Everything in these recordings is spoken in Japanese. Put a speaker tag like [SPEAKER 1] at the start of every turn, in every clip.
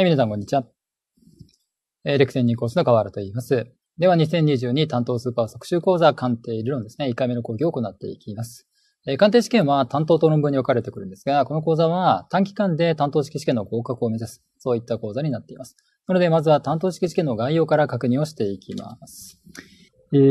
[SPEAKER 1] はい、皆さん、こんにちは。えー、レクセン2コースの河原と言います。では、2022担当スーパー特集講座鑑定理論ですね。1回目の講義を行っていきます。えー、鑑定試験は担当と論文に分かれてくるんですが、この講座は短期間で担当式試験の合格を目指す、そういった講座になっています。なので、まずは担当式試験の概要から確認をしていきます。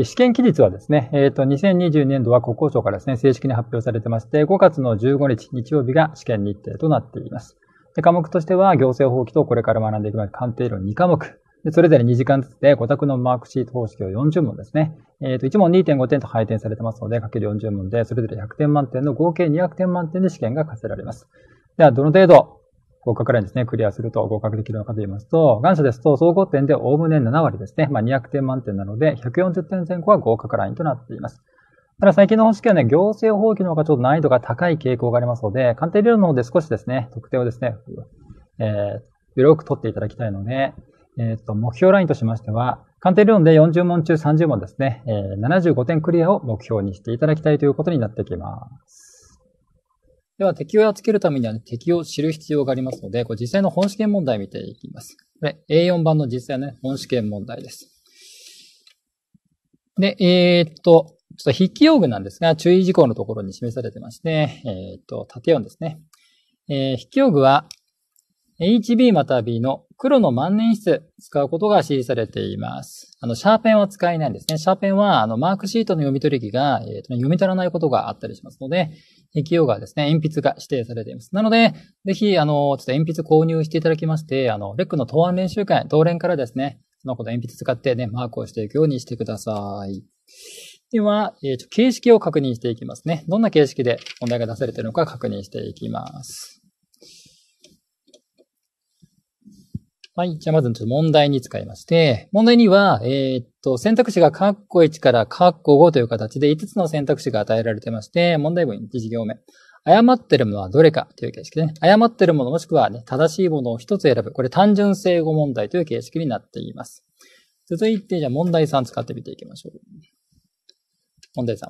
[SPEAKER 1] 試験期日はですね、えっ、ー、と、2020年度は国交省からですね、正式に発表されてまして、5月の15日日曜日が試験日程となっています。で科目としては、行政法規とこれから学んでいく鑑定論2科目。でそれぞれ2時間ずつで、5択のマークシート方式を40問ですね。えっ、ー、と、1問2.5点と配点されてますので、かける40問で、それぞれ100点満点の合計200点満点で試験が課せられます。では、どの程度、合格ラインですね、クリアすると合格できるのかと言いますと、願書ですと総合点でおおむね7割ですね。まあ、200点満点なので、140点前後は合格ラインとなっています。ただ最近の方式はね、行政法規の方がちょっと難易度が高い傾向がありますので、鑑定理論の方で少しですね、特定をですね、えー、よく取っていただきたいので、えっ、ー、と、目標ラインとしましては、鑑定理論で40問中30問ですね、えー、75点クリアを目標にしていただきたいということになってきます。では、適用をつけるためには、ね、適用を知る必要がありますので、これ実際の本試験問題見ていきます。これ A4 版の実際の、ね、本試験問題です。で、えー、っと、ちょっと筆記用具なんですが、注意事項のところに示されてまして、えー、っと、縦4ですね。えー、筆記用具は、HB または B の黒の万年筆使うことが指示されています。あの、シャーペンは使えないんですね。シャーペンは、あの、マークシートの読み取り機が、えーと、読み取らないことがあったりしますので、液用がですね、鉛筆が指定されています。なので、ぜひ、あの、ちょっと鉛筆購入していただきまして、あの、レックの答案練習会、同連からですね、そのこと鉛筆使ってね、マークをしていくようにしてください。では、えーと、形式を確認していきますね。どんな形式で問題が出されているのか確認していきます。はい。じゃあまず問題に使いまして、問題には、えー、と、選択肢がカッコ1からカッコ5という形で5つの選択肢が与えられてまして、問題文1行目。誤ってるものはどれかという形式でね。誤ってるものもしくはね、正しいものを1つ選ぶ。これ単純正誤問題という形式になっています。続いて、じゃあ問題3使ってみていきましょう。問題3。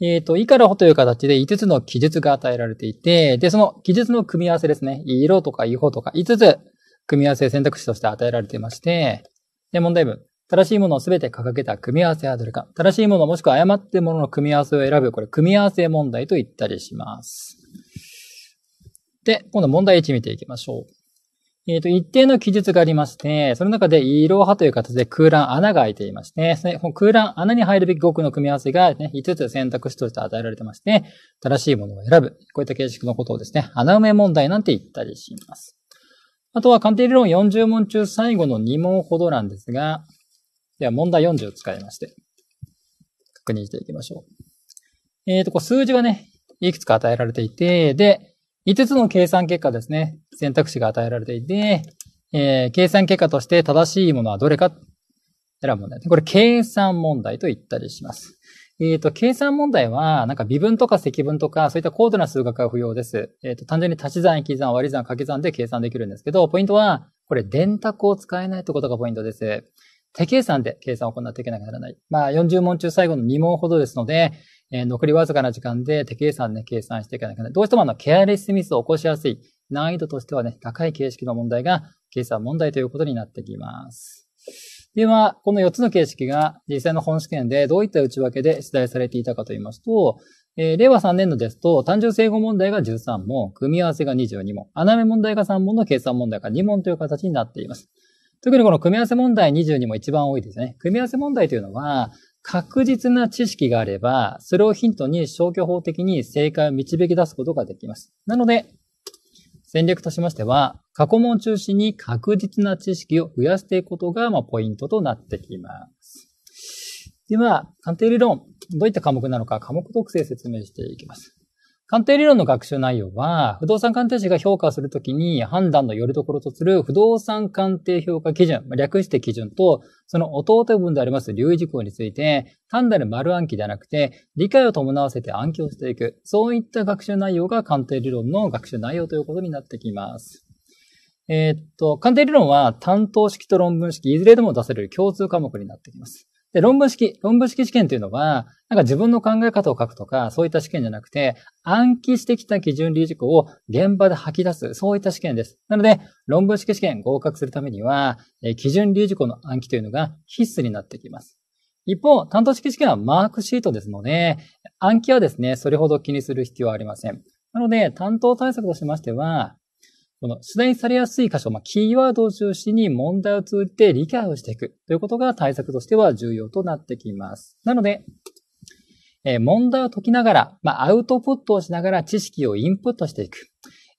[SPEAKER 1] えっ、ー、と、いからほという形で5つの記述が与えられていて、で、その記述の組み合わせですね。色とか違法とか5つ組み合わせ選択肢として与えられていまして、で、問題文。正しいものをすべて掲げた組み合わせはどれか。正しいものもしくは誤ってものの組み合わせを選ぶ。これ、組み合わせ問題と言ったりします。で、今度問題1見ていきましょう。えっ、ー、と、一定の記述がありまして、その中で、色派という形で空欄穴が開いていまして、その空欄穴に入るべき語句の組み合わせが、ね、5つ選択肢として与えられてまして、正しいものを選ぶ。こういった形式のことをですね、穴埋め問題なんて言ったりします。あとは鑑定理論40問中最後の2問ほどなんですが、では問題40を使いまして、確認していきましょう。えっ、ー、と、こう数字がね、いくつか与えられていて、で、5つの計算結果ですね、選択肢が与えられていて、えー、計算結果として正しいものはどれか選ぶ問題。これ計算問題と言ったりします。えっ、ー、と、計算問題は、なんか微分とか積分とか、そういった高度な数学が不要です。えっ、ー、と、単純に足し算、引き算、割り算、掛け算で計算できるんですけど、ポイントは、これ電卓を使えないということがポイントです。手計算で計算を行っていかなきゃならない。まあ、40問中最後の2問ほどですので、えー、残りわずかな時間で手計算で計算していかなきゃならない。どうしてもあの、ケアレスミスを起こしやすい。難易度としてはね、高い形式の問題が計算問題ということになってきます。では、この4つの形式が実際の本試験でどういった内訳で出題されていたかと言いますと、えー、令和3年度ですと、単純正誤問題が13問、組み合わせが22問、穴埋め問題が3問の計算問題が2問という形になっています。特にこの組み合わせ問題22も一番多いですね。組み合わせ問題というのは、確実な知識があれば、それをヒントに消去法的に正解を導き出すことができます。なので、戦略としましては、過去問を中心に確実な知識を増やしていくことが、ま、ポイントとなってきます。では、鑑定理論、どういった科目なのか、科目特性説明していきます。鑑定理論の学習内容は、不動産鑑定士が評価するときに判断のよりどころとする不動産鑑定評価基準、略して基準と、その弟分であります留意事項について、単なる丸暗記ではなくて、理解を伴わせて暗記をしていく。そういった学習内容が鑑定理論の学習内容ということになってきます。えー、っと、鑑定理論は担当式と論文式、いずれでも出せる共通科目になってきます。で、論文式、論文式試験というのは、なんか自分の考え方を書くとか、そういった試験じゃなくて、暗記してきた基準理事項を現場で吐き出す、そういった試験です。なので、論文式試験合格するためには、え基準理事項の暗記というのが必須になってきます。一方、担当式試験はマークシートですので、暗記はですね、それほど気にする必要はありません。なので、担当対策としましては、この出題されやすい箇所、まあ、キーワードを中心に問題を通じて理解をしていくということが対策としては重要となってきます。なので、えー、問題を解きながら、まあ、アウトプットをしながら知識をインプットしていく。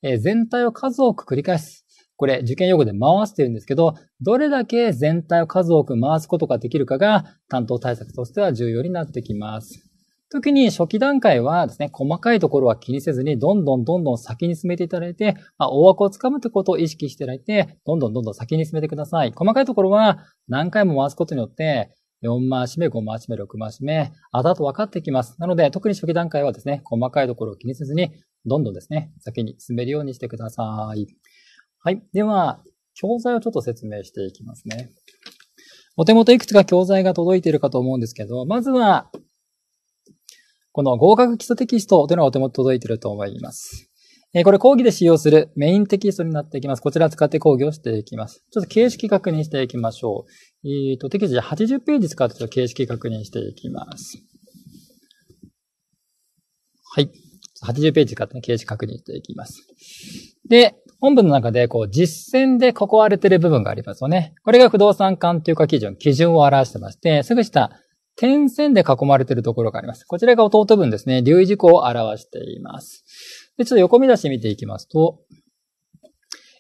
[SPEAKER 1] えー、全体を数多く繰り返す。これ、受験用語で回すって言うんですけど、どれだけ全体を数多く回すことができるかが担当対策としては重要になってきます。時に初期段階はですね、細かいところは気にせずに、どんどんどんどん先に進めていただいて、まあ、大枠をつかむということを意識していただいて、どんどんどんどん先に進めてください。細かいところは何回も回すことによって、4回し目、5回し目、6回し目、あとあと分かってきます。なので、特に初期段階はですね、細かいところを気にせずに、どんどんですね、先に進めるようにしてください。はい。では、教材をちょっと説明していきますね。お手元いくつか教材が届いているかと思うんですけど、まずは、この合格基礎テキストというのがお手元届いていると思います。えこれ講義で使用するメインテキストになっていきます。こちらを使って講義をしていきます。ちょっと形式確認していきましょう。えっ、ー、と、テキスト80ページ使ってちょっと形式確認していきます。はい。80ページ使って、ね、形式確認していきます。で、本文の中で、こう、実践で囲われている部分がありますよね。これが不動産鑑定化基準、基準を表してまして、すぐ下、点線で囲まれているところがあります。こちらが弟分ですね。留意事項を表しています。で、ちょっと横見出して見ていきますと、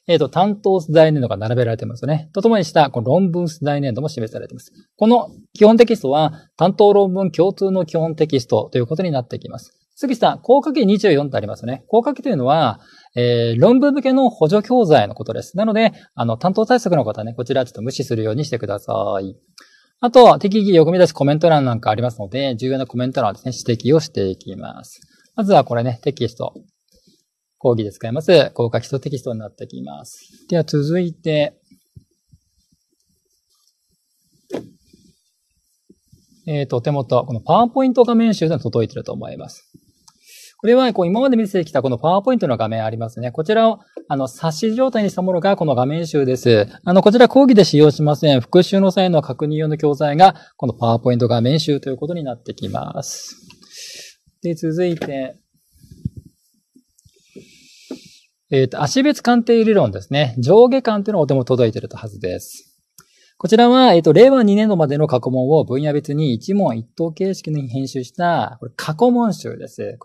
[SPEAKER 1] えっ、ー、と、担当出題年度が並べられていますよね。とともにした、この論文出題年度も示されています。この基本テキストは、担当論文共通の基本テキストということになってきます。次下、効果期24とありますよね。効果期というのは、えー、論文向けの補助教材のことです。なので、あの、担当対策の方はね、こちらちょっと無視するようにしてください。あと、適宜よく見出しコメント欄なんかありますので、重要なコメント欄はですね、指摘をしていきます。まずはこれね、テキスト。講義で使います。効果基礎テキストになってきます。では続いて、えっ、ー、と、手元、このパワーポイント画面集で届いてると思います。これは、こう、今まで見せてきたこのパワーポイントの画面ありますね。こちらを、あの、冊子状態にしたものがこの画面集です。あの、こちら講義で使用しません。復習の際の確認用の教材が、このパワーポイント画面集ということになってきます。で、続いて、えっ、ー、と、足別鑑定理論ですね。上下関というのがお手も届いているはずです。こちらは、えっ、と、令和2年度までの過去問を分野別に一問一答形式に編集した、これ過去問集です。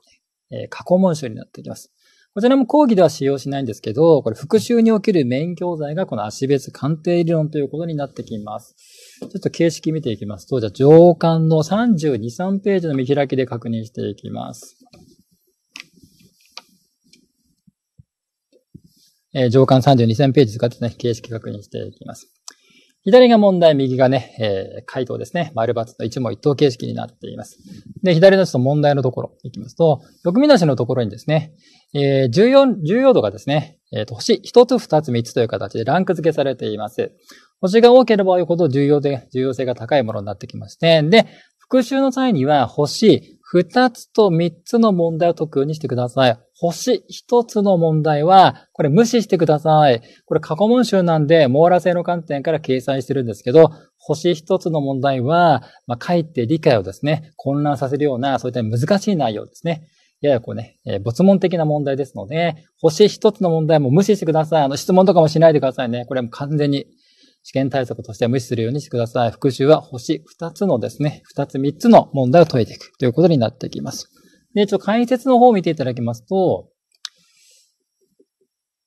[SPEAKER 1] え過去問集になってきます。こちらも講義では使用しないんですけど、これ復習におけるメイン教材がこの足別鑑定理論ということになってきます。ちょっと形式見ていきますと、じゃあ上巻の32、3ページの見開きで確認していきます。えー、上巻32、3ページ使ってね、形式確認していきます。左が問題、右がね、えー、回答ですね。丸抜の一問一答形式になっています。で、左のちょっと問題のところいきますと、読み出しのところにですね、えー、重要、重要度がですね、えっ、ー、と、星一つ二つ三つという形でランク付けされています。星が多ければ多いほど重要で、重要性が高いものになってきまして、で、復習の際には星二つと三つの問題を解くようにしてください。星一つの問題は、これ無視してください。これ過去問集なんで、網羅性の観点から掲載してるんですけど、星一つの問題は、まあ、書いて理解をですね、混乱させるような、そういった難しい内容ですね。ややこうね、えー、没問的な問題ですので、星一つの問題も無視してください。あの、質問とかもしないでくださいね。これも完全に試験対策として無視するようにしてください。復習は星2つのですね、2つ3つの問題を解いていくということになってきます。で、ちょっと解説の方を見ていただきますと、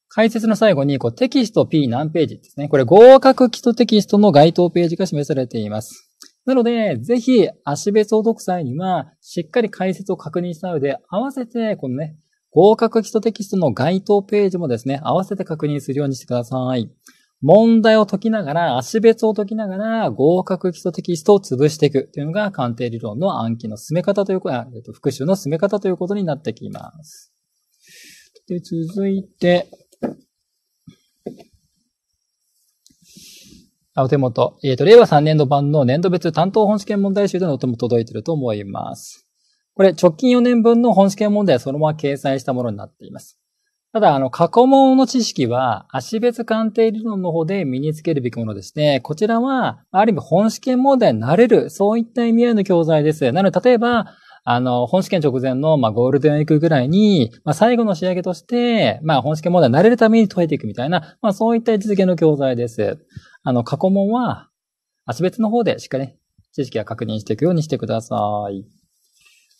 [SPEAKER 1] 解説の最後にこうテキスト P 何ページですね。これ合格基礎テキストの該当ページが示されています。なので、ぜひ足別を解く際には、しっかり解説を確認した上で、合わせて、このね、合格基礎テキストの該当ページもですね、合わせて確認するようにしてください。問題を解きながら、足別を解きながら、合格基礎テキストを潰していくというのが鑑定理論の暗記の進め方ということ、えっと、復習の進め方ということになってきます。で、続いて、あお手元、えっ、ー、と、令和3年度版の年度別担当本試験問題集でのお手元届いていると思います。これ、直近4年分の本試験問題はそのまま掲載したものになっています。ただ、あの、過去問の知識は、足別鑑定理論の方で身につけるべきものでして、こちらは、ある意味本試験問題になれる、そういった意味合いの教材です。なので、例えば、あの、本試験直前の、まあ、ゴールデンウィークぐらいに、まあ、最後の仕上げとして、まあ、本試験問題になれるために解いていくみたいな、まあ、そういった位置づけの教材です。あの、過去問は、足別の方でしっかり、知識は確認していくようにしてください。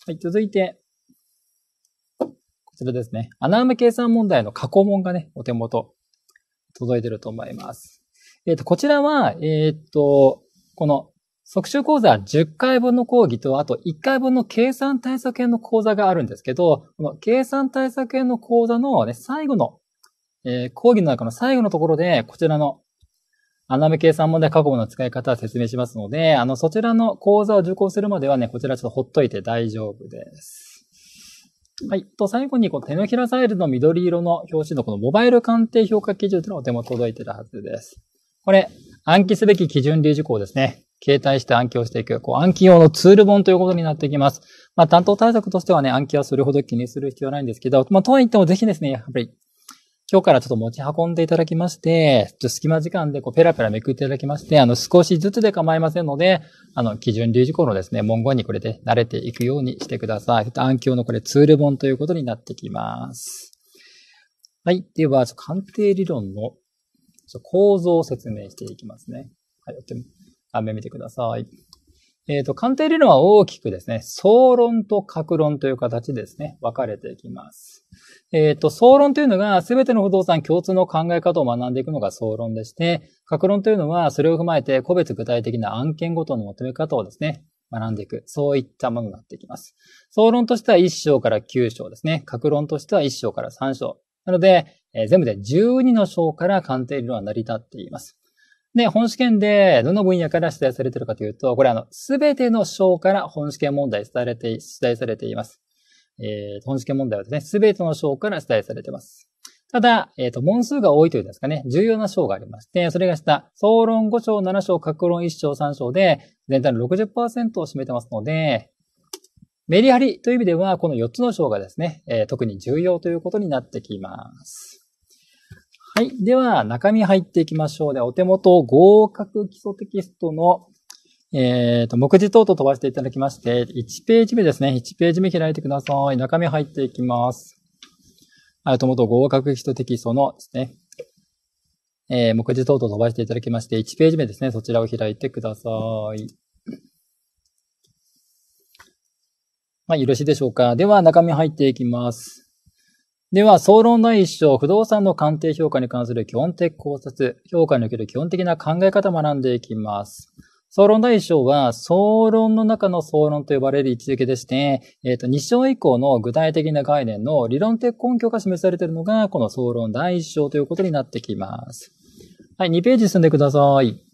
[SPEAKER 1] はい、続いて、ちらですね。穴埋め計算問題の過去問がね、お手元、届いてると思います。えっ、ー、と、こちらは、えっ、ー、と、この、即習講座10回分の講義と、あと1回分の計算対策編の講座があるんですけど、この計算対策編の講座の、ね、最後の、えー、講義の中の最後のところで、こちらの穴埋め計算問題過去問の使い方を説明しますので、あの、そちらの講座を受講するまではね、こちらちょっとほっといて大丈夫です。はい。と、最後に、この手のひらサイズの緑色の表紙のこのモバイル鑑定評価基準というのがお手元届いているはずです。これ、暗記すべき基準理事項ですね。携帯して暗記をしていく、こう暗記用のツール本ということになってきます。まあ、担当対策としてはね、暗記はそれほど気にする必要はないんですけど、まあ、とはいってもぜひですね、やっぱり、今日からちょっと持ち運んでいただきまして、ちょっと隙間時間でこうペラペラめくっていただきまして、あの少しずつで構いませんので、あの基準理事項のですね、文言にこれで慣れていくようにしてください。ちょっと暗記用のこれツール本ということになってきます。はい。では、鑑定理論の構造を説明していきますね。はい。画面見てください。えっ、ー、と、鑑定理論は大きくですね、総論と格論という形でですね、分かれていきます。えっ、ー、と、総論というのが、すべての不動産共通の考え方を学んでいくのが総論でして、格論というのは、それを踏まえて、個別具体的な案件ごとの求め方をですね、学んでいく。そういったものになっていきます。総論としては1章から9章ですね。格論としては1章から3章。なので、えー、全部で12の章から鑑定理論は成り立っています。で、本試験でどの分野から出題されているかというと、これあの、すべての章から本試験問題出題出題されています。えー、本試験問題はですね、すべての章から出題されています。ただ、えっ、ー、と、問数が多いというんですかね、重要な章がありまして、それが下、総論5章、7章、各論1章、3章で、全体の60%を占めてますので、メリハリという意味では、この4つの章がですね、えー、特に重要ということになってきます。はい。では、中身入っていきましょう。では、お手元、合格基礎テキストの、えっ、ー、と、目次等々飛ばしていただきまして、1ページ目ですね。1ページ目開いてください。中身入っていきます。はい。お手元、合格基礎テキストのですね、えー、目次等々飛ばしていただきまして、1ページ目ですね。そちらを開いてください。まあ、よろしいでしょうか。では、中身入っていきます。では、総論第一章、不動産の鑑定評価に関する基本的考察、評価における基本的な考え方を学んでいきます。総論第一章は、総論の中の総論と呼ばれる位置づけでして、えっ、ー、と、2章以降の具体的な概念の理論的根拠が示されているのが、この総論第一章ということになってきます。はい、2ページ進んでください。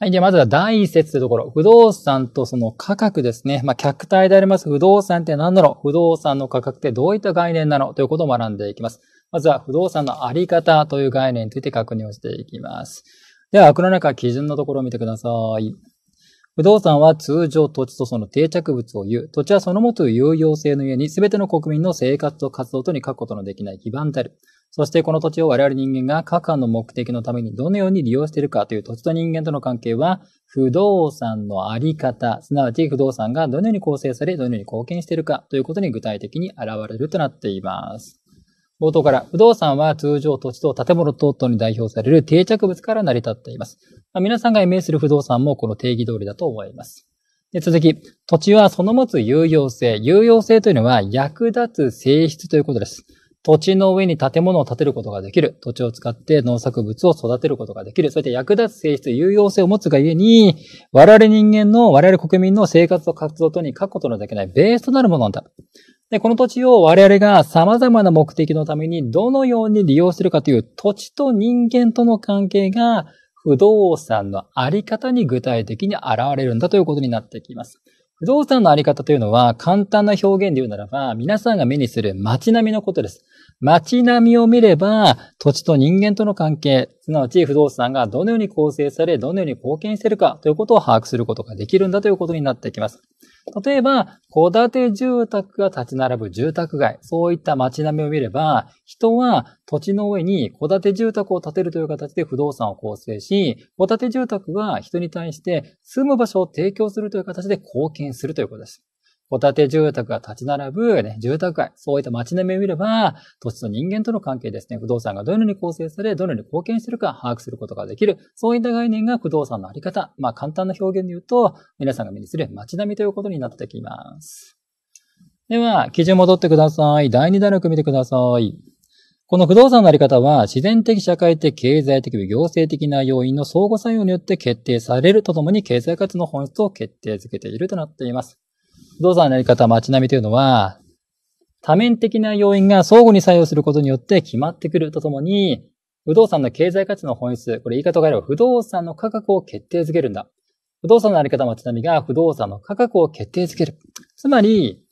[SPEAKER 1] はい。で、まずは第一節というところ。不動産とその価格ですね。まあ、客体であります不動産って何だろう不動産の価格ってどういった概念なの？ということを学んでいきます。まずは不動産のあり方という概念について確認をしていきます。では、枠の中基準のところを見てください。不動産は通常土地とその定着物を言う。土地はその持つ有用性の上に全ての国民の生活と活動とに書くことのできない基盤である。そしてこの土地を我々人間が各般の目的のためにどのように利用しているかという土地と人間との関係は、不動産のあり方、すなわち不動産がどのように構成され、どのように貢献しているかということに具体的に現れるとなっています。冒頭から、不動産は通常土地と建物等々に代表される定着物から成り立っています。まあ、皆さんがイメージする不動産もこの定義通りだと思います。で続き、土地はその持つ有用性。有用性というのは役立つ性質ということです。土地の上に建物を建てることができる。土地を使って農作物を育てることができる。そういった役立つ性質、有用性を持つがゆえに、我々人間の、我々国民の生活と活動とに書くことのできないベースとなるものなんだ。で、この土地を我々が様々な目的のためにどのように利用するかという土地と人間との関係が不動産のあり方に具体的に現れるんだということになってきます。不動産のあり方というのは簡単な表現で言うならば、皆さんが目にする街並みのことです。街並みを見れば、土地と人間との関係、すなわち不動産がどのように構成され、どのように貢献しているかということを把握することができるんだということになってきます。例えば、戸建て住宅が立ち並ぶ住宅街、そういった街並みを見れば、人は土地の上に戸建て住宅を建てるという形で不動産を構成し、戸建て住宅は人に対して住む場所を提供するという形で貢献するということです。戸建て住宅が立ち並ぶ、ね、住宅街、そういった街並みを見れば、土地と人間との関係ですね、不動産がどのように構成され、どのように貢献しているか把握することができる。そういった概念が不動産のあり方。まあ簡単な表現で言うと、皆さんが目にする街並みということになってきます。では、記事戻ってください。第2段落見てください。この不動産のあり方は、自然的、社会的、経済的、行政的な要因の相互作用によって決定されるとともに、経済価値の本質を決定づけているとなっています。不動産のやり方、街並みというのは、多面的な要因が相互に作用することによって決まってくるとともに、不動産の経済価値の本質、これ言い方を変えれば不動産の価格を決定づけるんだ。不動産のあり方、街並みが不動産の価格を決定づける。つまり、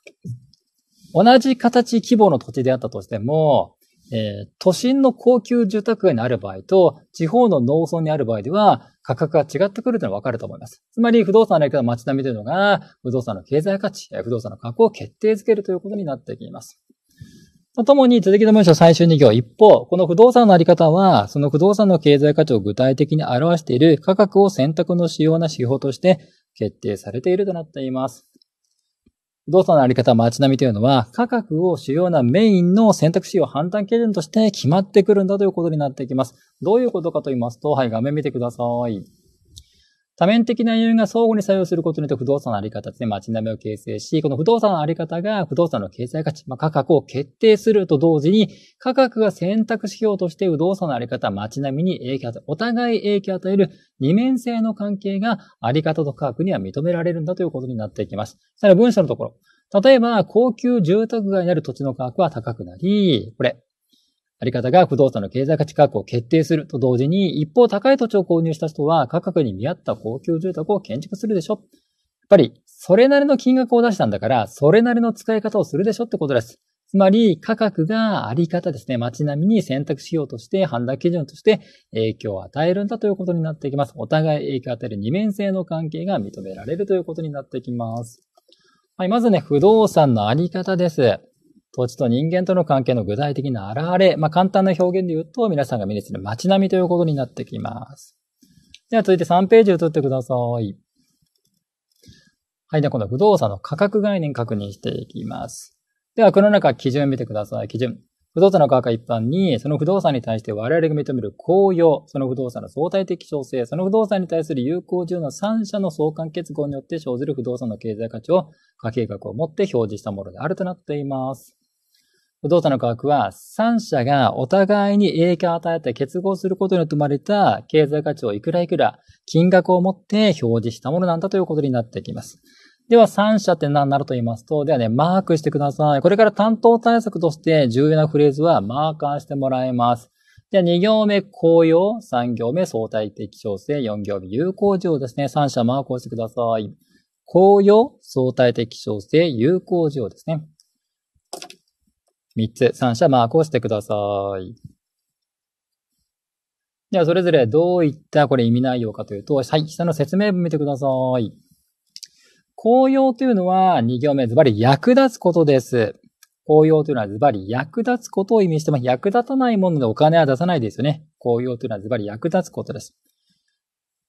[SPEAKER 1] 同じ形規模の土地であったとしても、えー、都心の高級住宅街にある場合と、地方の農村にある場合では、価格が違ってくるというのはわかると思います。つまり、不動産のやり方街並みというのが、不動産の経済価値、不動産の価格を決定づけるということになってきます。とともに、続きの文章最終2行。一方、この不動産のあり方は、その不動産の経済価値を具体的に表している価格を選択の主要な指標として決定されているとなっています。不動産のあり方、街並みというのは、価格を主要なメインの選択肢を判断基準として決まってくるんだということになってきます。どういうことかと言いますと、はい、画面見てください。多面的な要因が相互に作用することによって不動産のあり方ですね、街並みを形成し、この不動産のあり方が不動産の経済価値、まあ、価格を決定すると同時に、価格が選択指標として不動産のあり方、街並みに影響、お互い影響を与える二面性の関係があり方と価格には認められるんだということになっていきます。さらに文章のところ。例えば、高級住宅街にある土地の価格は高くなり、これ、あり方が不動産の経済価値価格を決定すると同時に、一方高い土地を購入した人は価格に見合った高級住宅を建築するでしょ。やっぱり、それなりの金額を出したんだから、それなりの使い方をするでしょってことです。つまり、価格があり方ですね、街並みに選択しようとして判断基準として影響を与えるんだということになっていきます。お互い影響を与える二面性の関係が認められるということになっていきます。はい、まずね、不動産のあり方です。土地と人間との関係の具体的な現れ、まあ、簡単な表現で言うと、皆さんが見にする街並みということになってきます。では続いて3ページを取ってください。はい。では、この不動産の価格概念確認していきます。では、この中、基準見てください。基準。不動産の価格一般に、その不動産に対して我々が認める公用、その不動産の相対的調整、その不動産に対する有効需要の3社の相関結合によって生じる不動産の経済価値を家計額をもって表示したものであるとなっています。不動産の価格は3社がお互いに影響を与えて結合することによって生まれた経済価値をいくらいくら金額を持って表示したものなんだということになってきます。では3社って何になると言いますと、ではね、マークしてください。これから担当対策として重要なフレーズはマーカーしてもらいます。では2行目、公用、3行目、相対的調整、4行目、有効需要ですね。3社マークをしてください。公用、相対的調整、有効需要ですね。3つ、3社マークをしてください。では、それぞれどういったこれ意味内容かというと、はい、下の説明文見てください。公用というのは2行目、ズバリ役立つことです。公用というのはズバリ役立つことを意味してます。役立たないものでお金は出さないですよね。公用というのはズバリ役立つことです。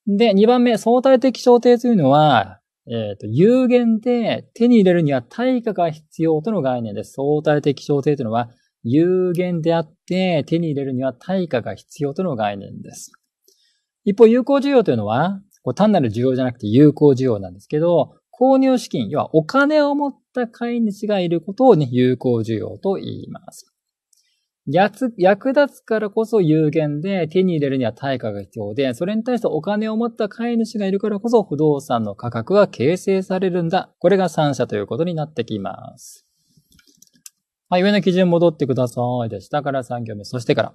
[SPEAKER 1] で、2番目、相対的小定というのは、えっ、ー、と、有限で手に入れるには対価が必要との概念です。相対的小定というのは、有限であって手に入れるには対価が必要との概念です。一方、有効需要というのは、こう単なる需要じゃなくて有効需要なんですけど、購入資金、要はお金を持った買い主がいることをね、有効需要と言います。役立つからこそ有限で手に入れるには対価が必要で、それに対してお金を持った買い主がいるからこそ不動産の価格が形成されるんだ。これが3社ということになってきます。はい、上の基準戻ってください。で、下から3行目、そしてから。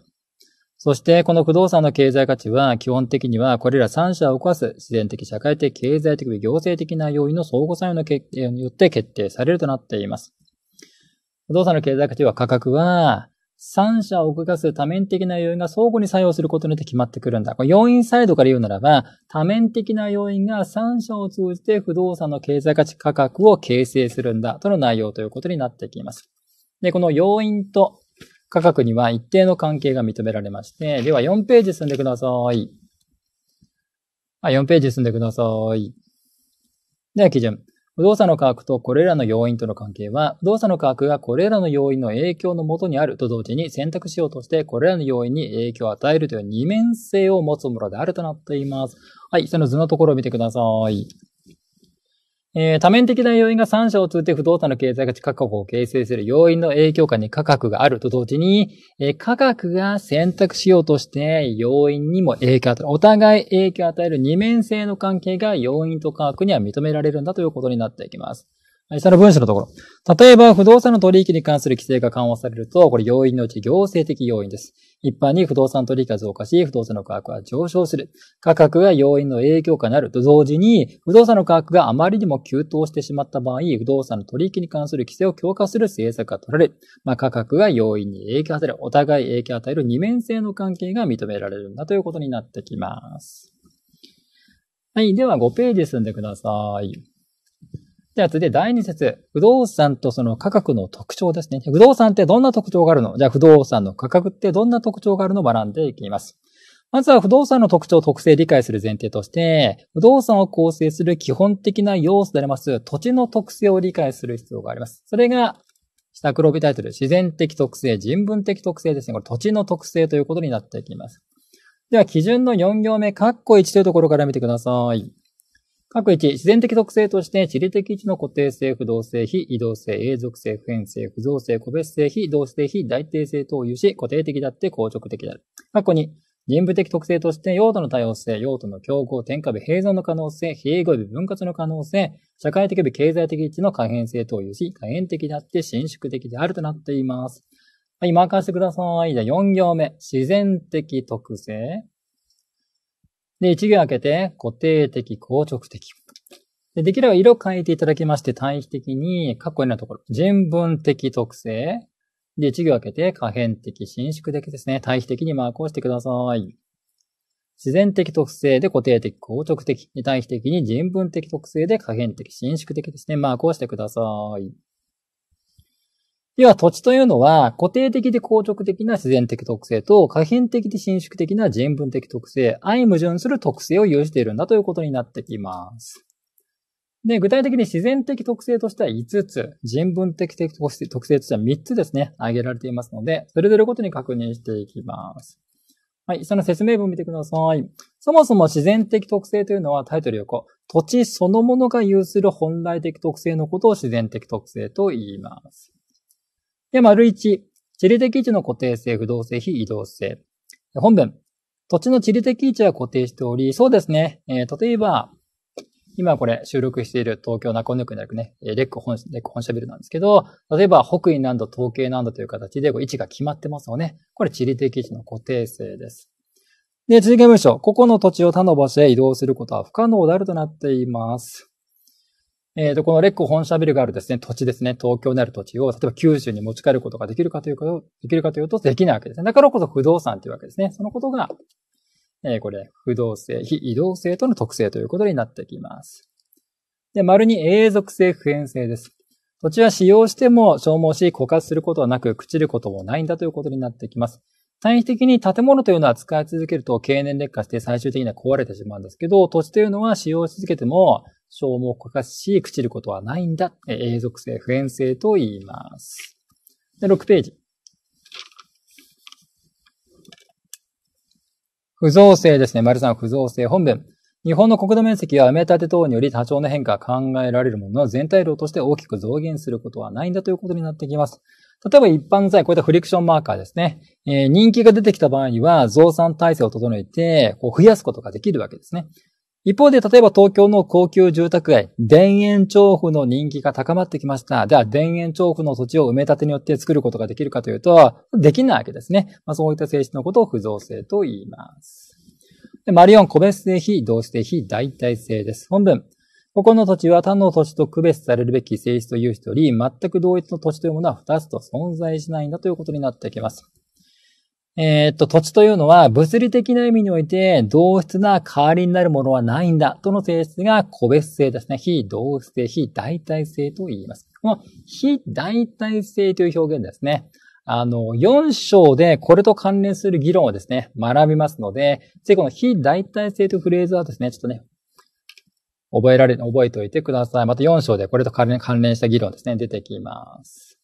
[SPEAKER 1] そしてこの不動産の経済価値は基本的にはこれら3者を動かす自然的、社会的、経済的、行政的な要因の相互作用の決定によって決定されるとなっています。不動産の経済価値は価格は三者を動かす多面的な要因が相互に作用することによって決まってくるんだ。要因サイドから言うならば、多面的な要因が三者を通じて不動産の経済価値価格を形成するんだとの内容ということになってきます。で、この要因と価格には一定の関係が認められまして、では4ページ進んでください。はい、4ページ進んでください。では基準。不動産の価格とこれらの要因との関係は、不動産の価格がこれらの要因の影響のもとにあると同時に選択しようとしてこれらの要因に影響を与えるという二面性を持つものであるとなっています。はい、その図のところを見てください。えー、多面的な要因が3者を通じて不動産の経済価値価格を形成する要因の影響下に価格があると同時に、えー、価格が選択しようとして要因にも影響を与える。お互い影響を与える二面性の関係が要因と価格には認められるんだということになっていきます。下の文章のところ。例えば、不動産の取引に関する規制が緩和されると、これ要因のうち行政的要因です。一般に不動産取引が増加し、不動産の価格は上昇する。価格が要因の影響下になると同時に、不動産の価格があまりにも急騰してしまった場合、不動産の取引に関する規制を強化する政策が取られる。まあ、価格が要因に影響を与える。お互い影響を与える二面性の関係が認められるんだということになってきます。はい。では5ページ進んでください。では次で第2節。不動産とその価格の特徴ですね。不動産ってどんな特徴があるの？じゃあ不動産の価格ってどんな特徴があるのを学んでいきます。まずは不動産の特徴、特性を理解する前提として、不動産を構成する基本的な要素であります土地の特性を理解する必要があります。それが、下黒帯タイトル、自然的特性、人文的特性ですね。これ土地の特性ということになっていきます。では、基準の4行目、カッコ1というところから見てください。各一、自然的特性として、地理的位置の固定性、不動性、非移動性、永続性、普遍性、不増性、個別性、非動性、非大定性等を有し、固定的であって硬直的である。過去に、人部的特性として、用途の多様性、用途の競合、添加部、併存の可能性、非営業部、分割の可能性、社会的部、経済的位置の可変性等を有し、可変的であって伸縮的であるとなっています。はい、マーカーしてください。じゃあ4行目。自然的特性。で、一行開けて、固定的、硬直的。で、できれば色変えていただきまして、対比的に、過去のところ、人文的特性。で、一行開けて、可変的、伸縮的ですね。対比的にマークをしてください。自然的特性で固定的、硬直的。対比的に人文的特性で可変的、伸縮的ですね。マークをしてください。では、土地というのは、固定的で硬直的な自然的特性と、可変的で伸縮的な人文的特性、相矛盾する特性を有しているんだということになってきます。で、具体的に自然的特性としては5つ、人文的特性としては3つですね、挙げられていますので、それぞれごとに確認していきます。はい、その説明文を見てください。そもそも自然的特性というのはタイトル横、土地そのものが有する本来的特性のことを自然的特性と言います。で、丸一、地理的位置の固定性、不動性、非移動性。本文、土地の地理的位置は固定しており、そうですね。えー、例えば、今これ収録している東京中野区にあるね、レック本、レック本社ビルなんですけど、例えば北緯何度、統計何度という形で位置が決まってますよね。これ地理的位置の固定性です。で、続きましょう。ここの土地を他の場所へ移動することは不可能であるとなっています。えっ、ー、と、このレック本社ビルがあるですね、土地ですね、東京にある土地を、例えば九州に持ち帰ることができるかというと、できるかというと、できないわけですね。だからこそ不動産というわけですね。そのことが、えー、これ、不動性、非移動性との特性ということになってきます。で、丸に永続性、普遍性です。土地は使用しても消耗し、枯渇することはなく、朽ちることもないんだということになってきます。単位的に建物というのは使い続けると経年劣化して最終的には壊れてしまうんですけど、土地というのは使用し続けても消耗を枯渇し、朽ちることはないんだ。永続性、普遍性と言います。で、6ページ。不造性ですね。丸さん不造性本文。日本の国土面積や埋め立て等により多少の変化が考えられるものは全体量として大きく増減することはないんだということになってきます。例えば一般材、こういったフリクションマーカーですね。えー、人気が出てきた場合には増産体制を整えて、こう増やすことができるわけですね。一方で、例えば東京の高級住宅街、田園調布の人気が高まってきました。では、田園調布の土地を埋め立てによって作ることができるかというと、できないわけですね。まあ、そういった性質のことを不動性と言います。マリオン、個別性非同性非代替性です。本文。ここの土地は他の土地と区別されるべき性質という人より、全く同一の土地というものは二つと存在しないんだということになってきます。えー、っと、土地というのは物理的な意味において同質な代わりになるものはないんだとの性質が個別性ですね。非同質性、非代替性と言います。この非代替性という表現ですね。あの、4章でこれと関連する議論をですね、学びますので、ぜひこの非代替性というフレーズはですね、ちょっとね、覚えられ、覚えておいてください。また4章でこれと関連した議論ですね、出てきます。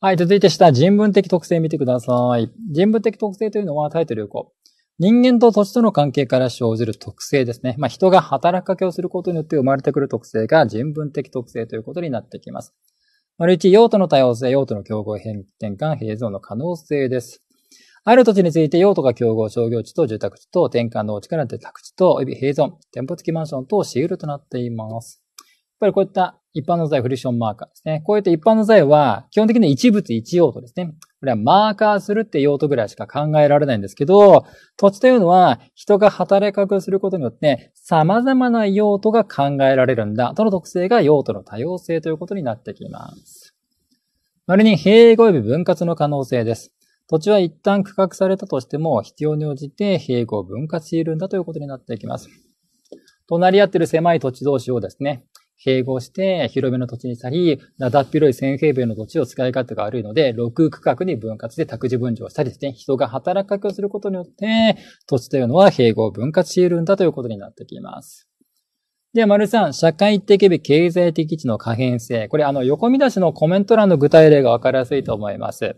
[SPEAKER 1] はい、続いて下、人文的特性見てください。人文的特性というのはタイトルこう。人間と土地との関係から生じる特性ですね。まあ、人が働きかけをすることによって生まれてくる特性が人文的特性ということになってきます。丸一、用途の多様性、用途の競合変転換、併存の可能性です。ある土地について用途が競合商業地と住宅地と転換農地から出宅地と、及び併存、店舗付きマンション等シールとなっています。やっぱりこういった一般の財、フリクションマーカーですね。こういった一般の財は、基本的に一物一用途ですね。これはマーカーするって用途ぐらいしか考えられないんですけど、土地というのは人が働きかけすることによって様々な用途が考えられるんだ。との特性が用途の多様性ということになってきます。丸に併合及び分割の可能性です。土地は一旦区画されたとしても、必要に応じて併合分割しているんだということになっていきます。隣り合っている狭い土地同士をですね、併合して広めの土地に去り、だだっ広い1000平米の土地を使い勝手が悪いので、6区画に分割で託児分譲したりですね、人が働きかけをすることによって、土地というのは併合分割しているんだということになってきます。では、丸3、社会的美経済的地の可変性。これ、あの、横見出しのコメント欄の具体例がわかりやすいと思います。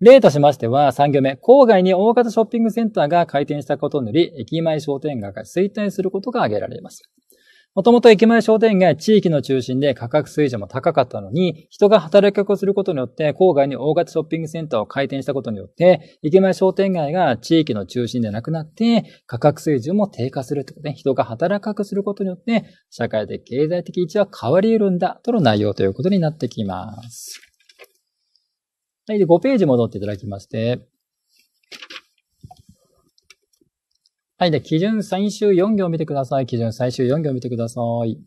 [SPEAKER 1] 例としましては、3行目、郊外に大型ショッピングセンターが開店したことにより、駅前商店街が衰退することが挙げられます。もともと駅前商店街地域の中心で価格水準も高かったのに、人が働きかけをすることによって、郊外に大型ショッピングセンターを開店したことによって、駅前商店街が地域の中心でなくなって、価格水準も低下するってことね。人が働きかけすることによって、社会的経済的位置は変わり得るんだ、との内容ということになってきます。はい、で、5ページ戻っていただきまして、はい。で、基準最終4行を見てください。基準最終4行を見てください。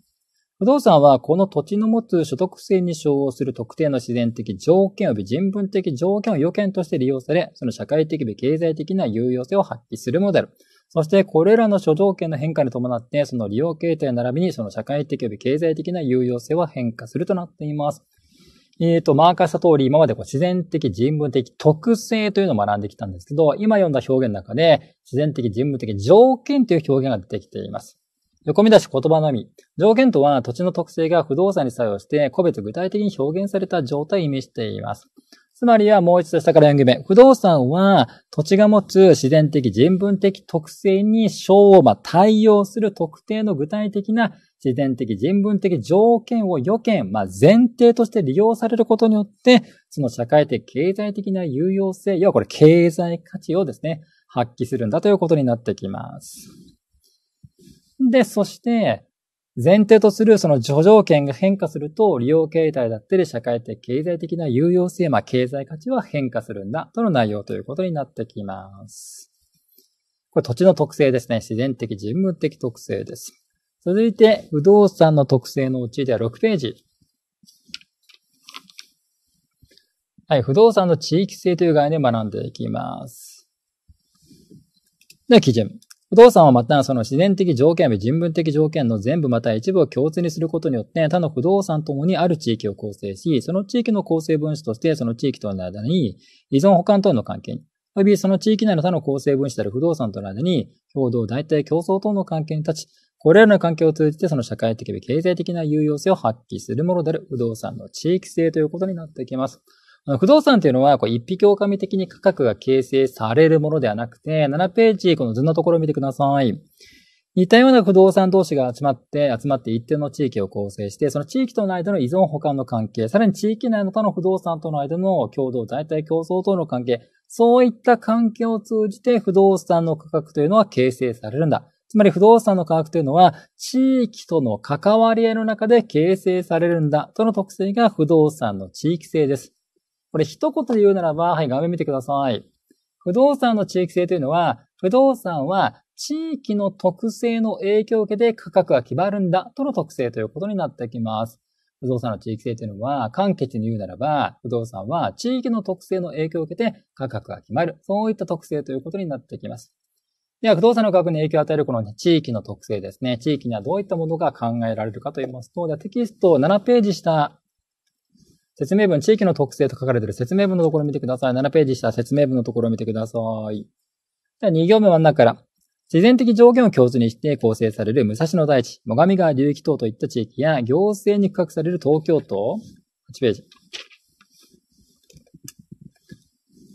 [SPEAKER 1] 不動産はこの土地の持つ所得性に称応する特定の自然的条件及び人文的条件を予見として利用され、その社会的及経済的な有用性を発揮するモデル。そしてこれらの諸条件の変化に伴って、その利用形態並びにその社会的及び経済的な有用性は変化するとなっています。えっ、ー、と、マーカーした通り、今までこう自然的、人文的、特性というのを学んできたんですけど、今読んだ表現の中で、自然的、人文的、条件という表現が出てきています。横見出し言葉のみ。条件とは土地の特性が不動産に作用して、個別具体的に表現された状態を意味しています。つまりはもう一度下から4行目。不動産は土地が持つ自然的、人文的特性に小ま対応する特定の具体的な自然的、人文的条件を予見、まあ、前提として利用されることによって、その社会的、経済的な有用性、要はこれ経済価値をですね、発揮するんだということになってきます。で、そして、前提とするその助条件が変化すると、利用形態だったり、社会的、経済的な有用性、まあ、経済価値は変化するんだ、との内容ということになってきます。これ土地の特性ですね。自然的、人文的特性です。続いて、不動産の特性のうちでは6ページ。はい、不動産の地域性という概念を学んでいきます。では、基準。不動産はまたその自然的条件や人文的条件の全部また一部を共通にすることによって他の不動産ともにある地域を構成し、その地域の構成分子としてその地域との間に依存保管等の関係に、およびその地域内の他の構成分子である不動産との間に共同、大体競争等の関係に立ち、これらの環境を通じてその社会的経済的な有用性を発揮するものである不動産の地域性ということになっていきます。不動産というのは、こう一匹狼的に価格が形成されるものではなくて、7ページ、この図のところを見てください。似たような不動産同士が集まって、集まって一定の地域を構成して、その地域との間の依存保管の関係、さらに地域内の他の不動産との間の共同代替競争等の関係、そういった関係を通じて不動産の価格というのは形成されるんだ。つまり不動産の価格というのは、地域との関わり合いの中で形成されるんだ、との特性が不動産の地域性です。これ一言で言うならば、はい、画面見てください。不動産の地域性というのは、不動産は地域の特性の影響を受けて価格が決まるんだ、との特性ということになってきます。不動産の地域性というのは、簡潔に言うならば、不動産は地域の特性の影響を受けて価格が決まる。そういった特性ということになってきます。では、不動産の価格に影響を与えるこの、地域の特性ですね。地域にはどういったものが考えられるかと言いますと、テキストを7ページ下、説明文、地域の特性と書かれている説明文のところを見てください。7ページ下、説明文のところを見てください。では、2行目真ん中から、自然的条件を共通にして構成される武蔵野大地、最上川流域等といった地域や行政に区画される東京都、8ページ。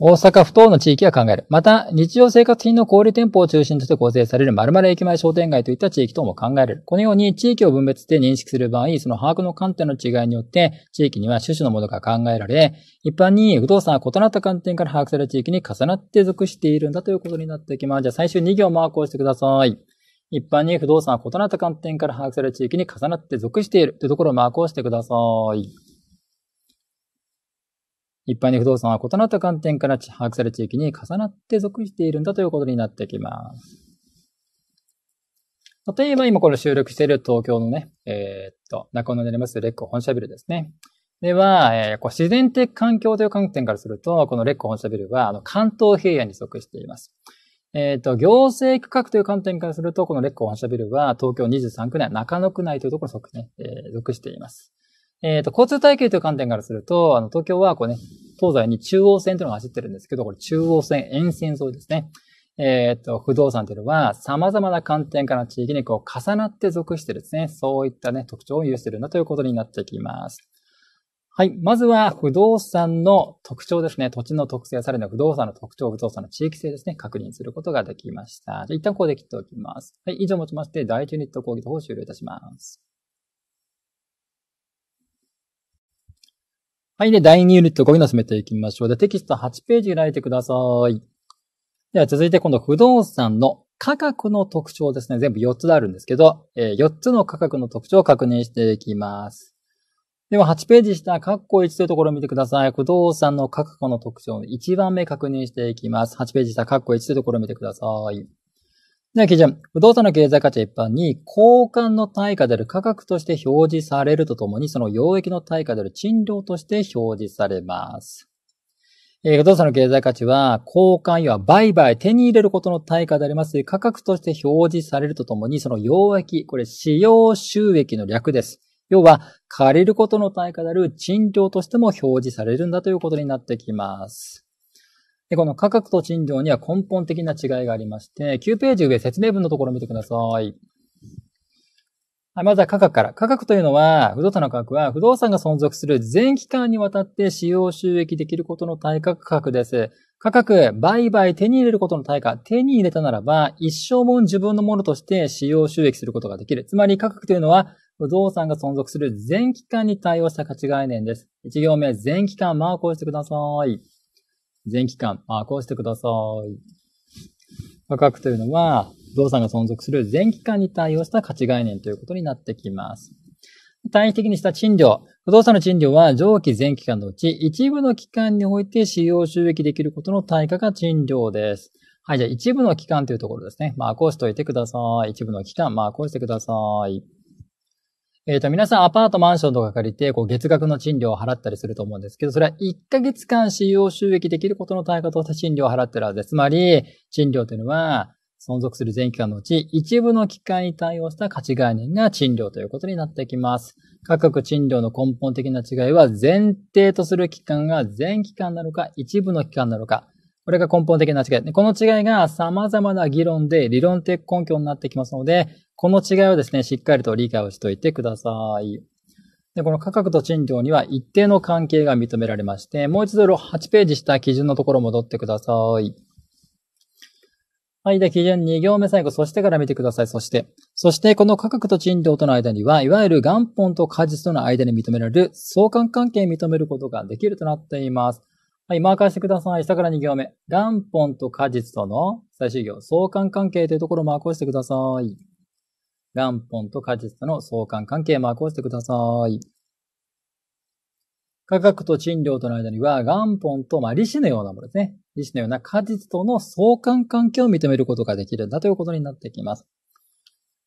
[SPEAKER 1] 大阪府等の地域は考える。また、日常生活品の小売店舗を中心として構成される〇〇駅前商店街といった地域等も考えられる。このように地域を分別して認識する場合、その把握の観点の違いによって、地域には種々のものが考えられ、一般に不動産は異なった観点から把握される地域に重なって属しているんだということになってきます。じゃあ最終2行マークをしてください。一般に不動産は異なった観点から把握される地域に重なって属しているというところをマークをしてください。一般に不動産は異なった観点から把握される地域に重なって属しているんだということになってきます。例えば今これ収録している東京のね、えー、っと、中野にありますレック本社ビルですね。では、えー、こう自然的環境という観点からすると、このレック本社ビルは、あの、関東平野に属しています。えっ、と、行政区画という観点からすると、このレック本社ビルは、東京23区内、中野区内というところに属,、ねえー、属しています。えっ、ー、と、交通体系という観点からすると、あの、東京はこうね、東西に中央線というのが走ってるんですけど、これ中央線沿線沿いですね。えっ、ー、と、不動産というのは様々な観点から地域にこう重なって属してるですね。そういったね、特徴を有しているんだということになってきます。はい。まずは、不動産の特徴ですね。土地の特性、さらには不動産の特徴、不動産の地域性ですね。確認することができました。じゃ一旦ここで切っておきます。はい。以上をもちまして、第1ユニット講義の方を終了いたします。はい。で、第2ユニット5に進めていきましょう。で、テキスト8ページ開いてください。では続いて今度不動産の価格の特徴ですね。全部4つあるんですけど、えー、4つの価格の特徴を確認していきます。では8ページ下、括弧1というところを見てください。不動産の価格の特徴の1番目確認していきます。8ページ下、括弧1というところを見てください。では、基準。不動産の経済価値は一般に、交換の対価である価格として表示されるとともに、その溶液の対価である賃料として表示されます。えー、不動産の経済価値は、交換や売買、手に入れることの対価であります。価格として表示されるとともに、その溶液、これ、使用収益の略です。要は、借りることの対価である賃料としても表示されるんだということになってきます。で、この価格と賃料には根本的な違いがありまして、9ページ上説明文のところを見てください。はい、まずは価格から。価格というのは、不動産の価格は、不動産が存続する全期間にわたって使用収益できることの対価価格です。価格、売買、手に入れることの対価。手に入れたならば、一生も自分のものとして使用収益することができる。つまり価格というのは、不動産が存続する全期間に対応した価値概念です。1行目、全期間マークをしてください。全期間、マークをしてください。価格というのは、不動産が存続する全期間に対応した価値概念ということになってきます。単位的にした賃料。不動産の賃料は上記全期間のうち一部の期間において使用収益できることの対価が賃料です。はい、じゃあ一部の期間というところですね。マークをしておいてください。一部の期間、マークをしてください。えっ、ー、と、皆さんアパート、マンションとか借りて、こう、月額の賃料を払ったりすると思うんですけど、それは1ヶ月間使用収益できることの対価として賃料を払ってるはずです。つまり、賃料というのは、存続する全期間のうち、一部の期間に対応した価値概念が賃料ということになってきます。価格賃料の根本的な違いは、前提とする期間が全期間なのか、一部の期間なのか。これが根本的な違い。この違いが様々な議論で理論的根拠になってきますので、この違いをですね、しっかりと理解をしておいてください。で、この価格と賃料には一定の関係が認められまして、もう一度8ページした基準のところ戻ってください。はい。で、基準2行目最後、そしてから見てください。そして。そして、この価格と賃料との間には、いわゆる元本と果実との間に認められる相関関係を認めることができるとなっています。はい、マーカーしてください。下から2行目。元本と果実との最終行、相関関係というところをマークをしてください。元本と果実との相関関係マークをしてください。価格と賃料との間には元本と、まあ、利子のようなものですね。利子のような果実との相関関係を認めることができるんだということになってきます。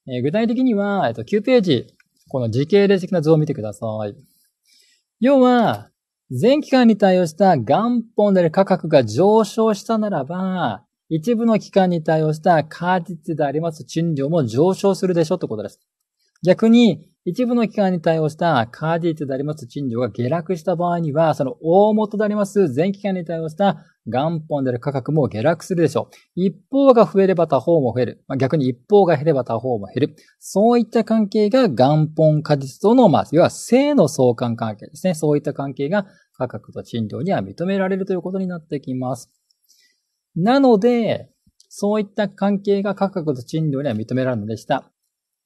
[SPEAKER 1] えー、具体的には、えっと、9ページ、この時系列的な図を見てください。要は、全期間に対応した元本である価格が上昇したならば、一部の期間に対応した果実であります賃料も上昇するでしょということです。逆に、一部の期間に対応した果実であります賃料が下落した場合には、その大元であります全期間に対応した元本である価格も下落するでしょう。一方が増えれば他方も増える。まあ、逆に一方が減れば他方も減る。そういった関係が元本果実との、まあ、要は正の相関関係ですね。そういった関係が価格と賃料には認められるということになってきます。なので、そういった関係が価格と賃料には認められるのでした。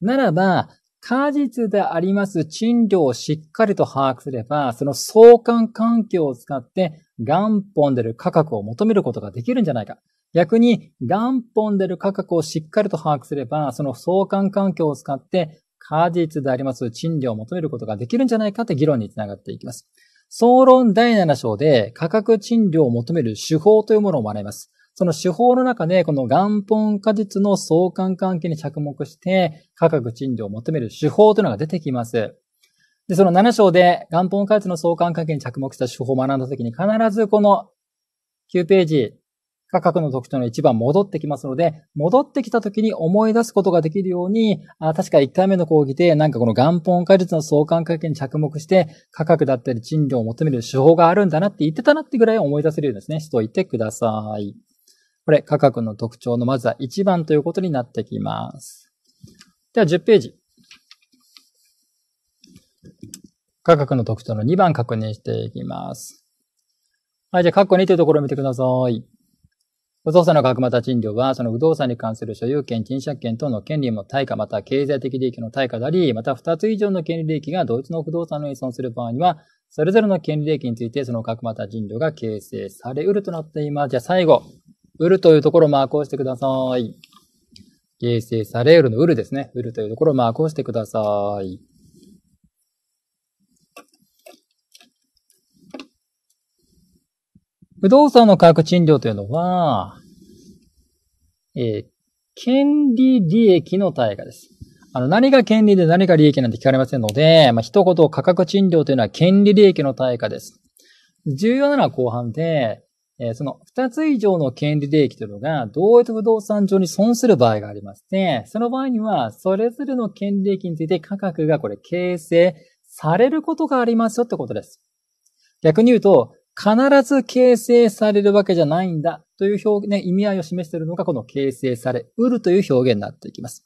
[SPEAKER 1] ならば、果実であります賃料をしっかりと把握すれば、その相関環境を使って元本でる価格を求めることができるんじゃないか。逆に元本でる価格をしっかりと把握すれば、その相関環境を使って果実であります賃料を求めることができるんじゃないかって議論につながっていきます。総論第7章で価格賃料を求める手法というものを学びます。その手法の中で、この元本果実の相関関係に着目して、価格賃料を求める手法というのが出てきます。で、その7章で元本果実の相関関係に着目した手法を学んだときに、必ずこの9ページ、価格の特徴の一番戻ってきますので、戻ってきたときに思い出すことができるように、あ確か1回目の講義で、なんかこの元本果実の相関関係に着目して、価格だったり賃料を求める手法があるんだなって言ってたなってぐらい思い出せるようですね、しといてください。これ、価格の特徴のまずは1番ということになってきます。では、10ページ。価格の特徴の2番確認していきます。はい、じゃあ、括弧2というところを見てください。不動産の額また賃料は、その不動産に関する所有権、賃借権等の権利の対価、また経済的利益の対価であり、また2つ以上の権利利益が同一の不動産の依存する場合には、それぞれの権利利益についてその額また賃料が形成されうるとなっています。じゃあ最後、売るというところをマークをしてください。形成されうるの売るですね。売るというところをマークをしてください。不動産の価格賃料というのは、えー、権利利益の対価です。あの、何が権利で何が利益なんて聞かれませんので、まあ、一言価格賃料というのは権利利益の対価です。重要なのは後半で、えその二つ以上の権利利益というのが同一不動産上に損する場合がありまして、その場合には、それぞれの権利利益について価格がこれ形成されることがありますよってことです。逆に言うと、必ず形成されるわけじゃないんだという表現、ね、意味合いを示しているのがこの形成されうるという表現になっていきます。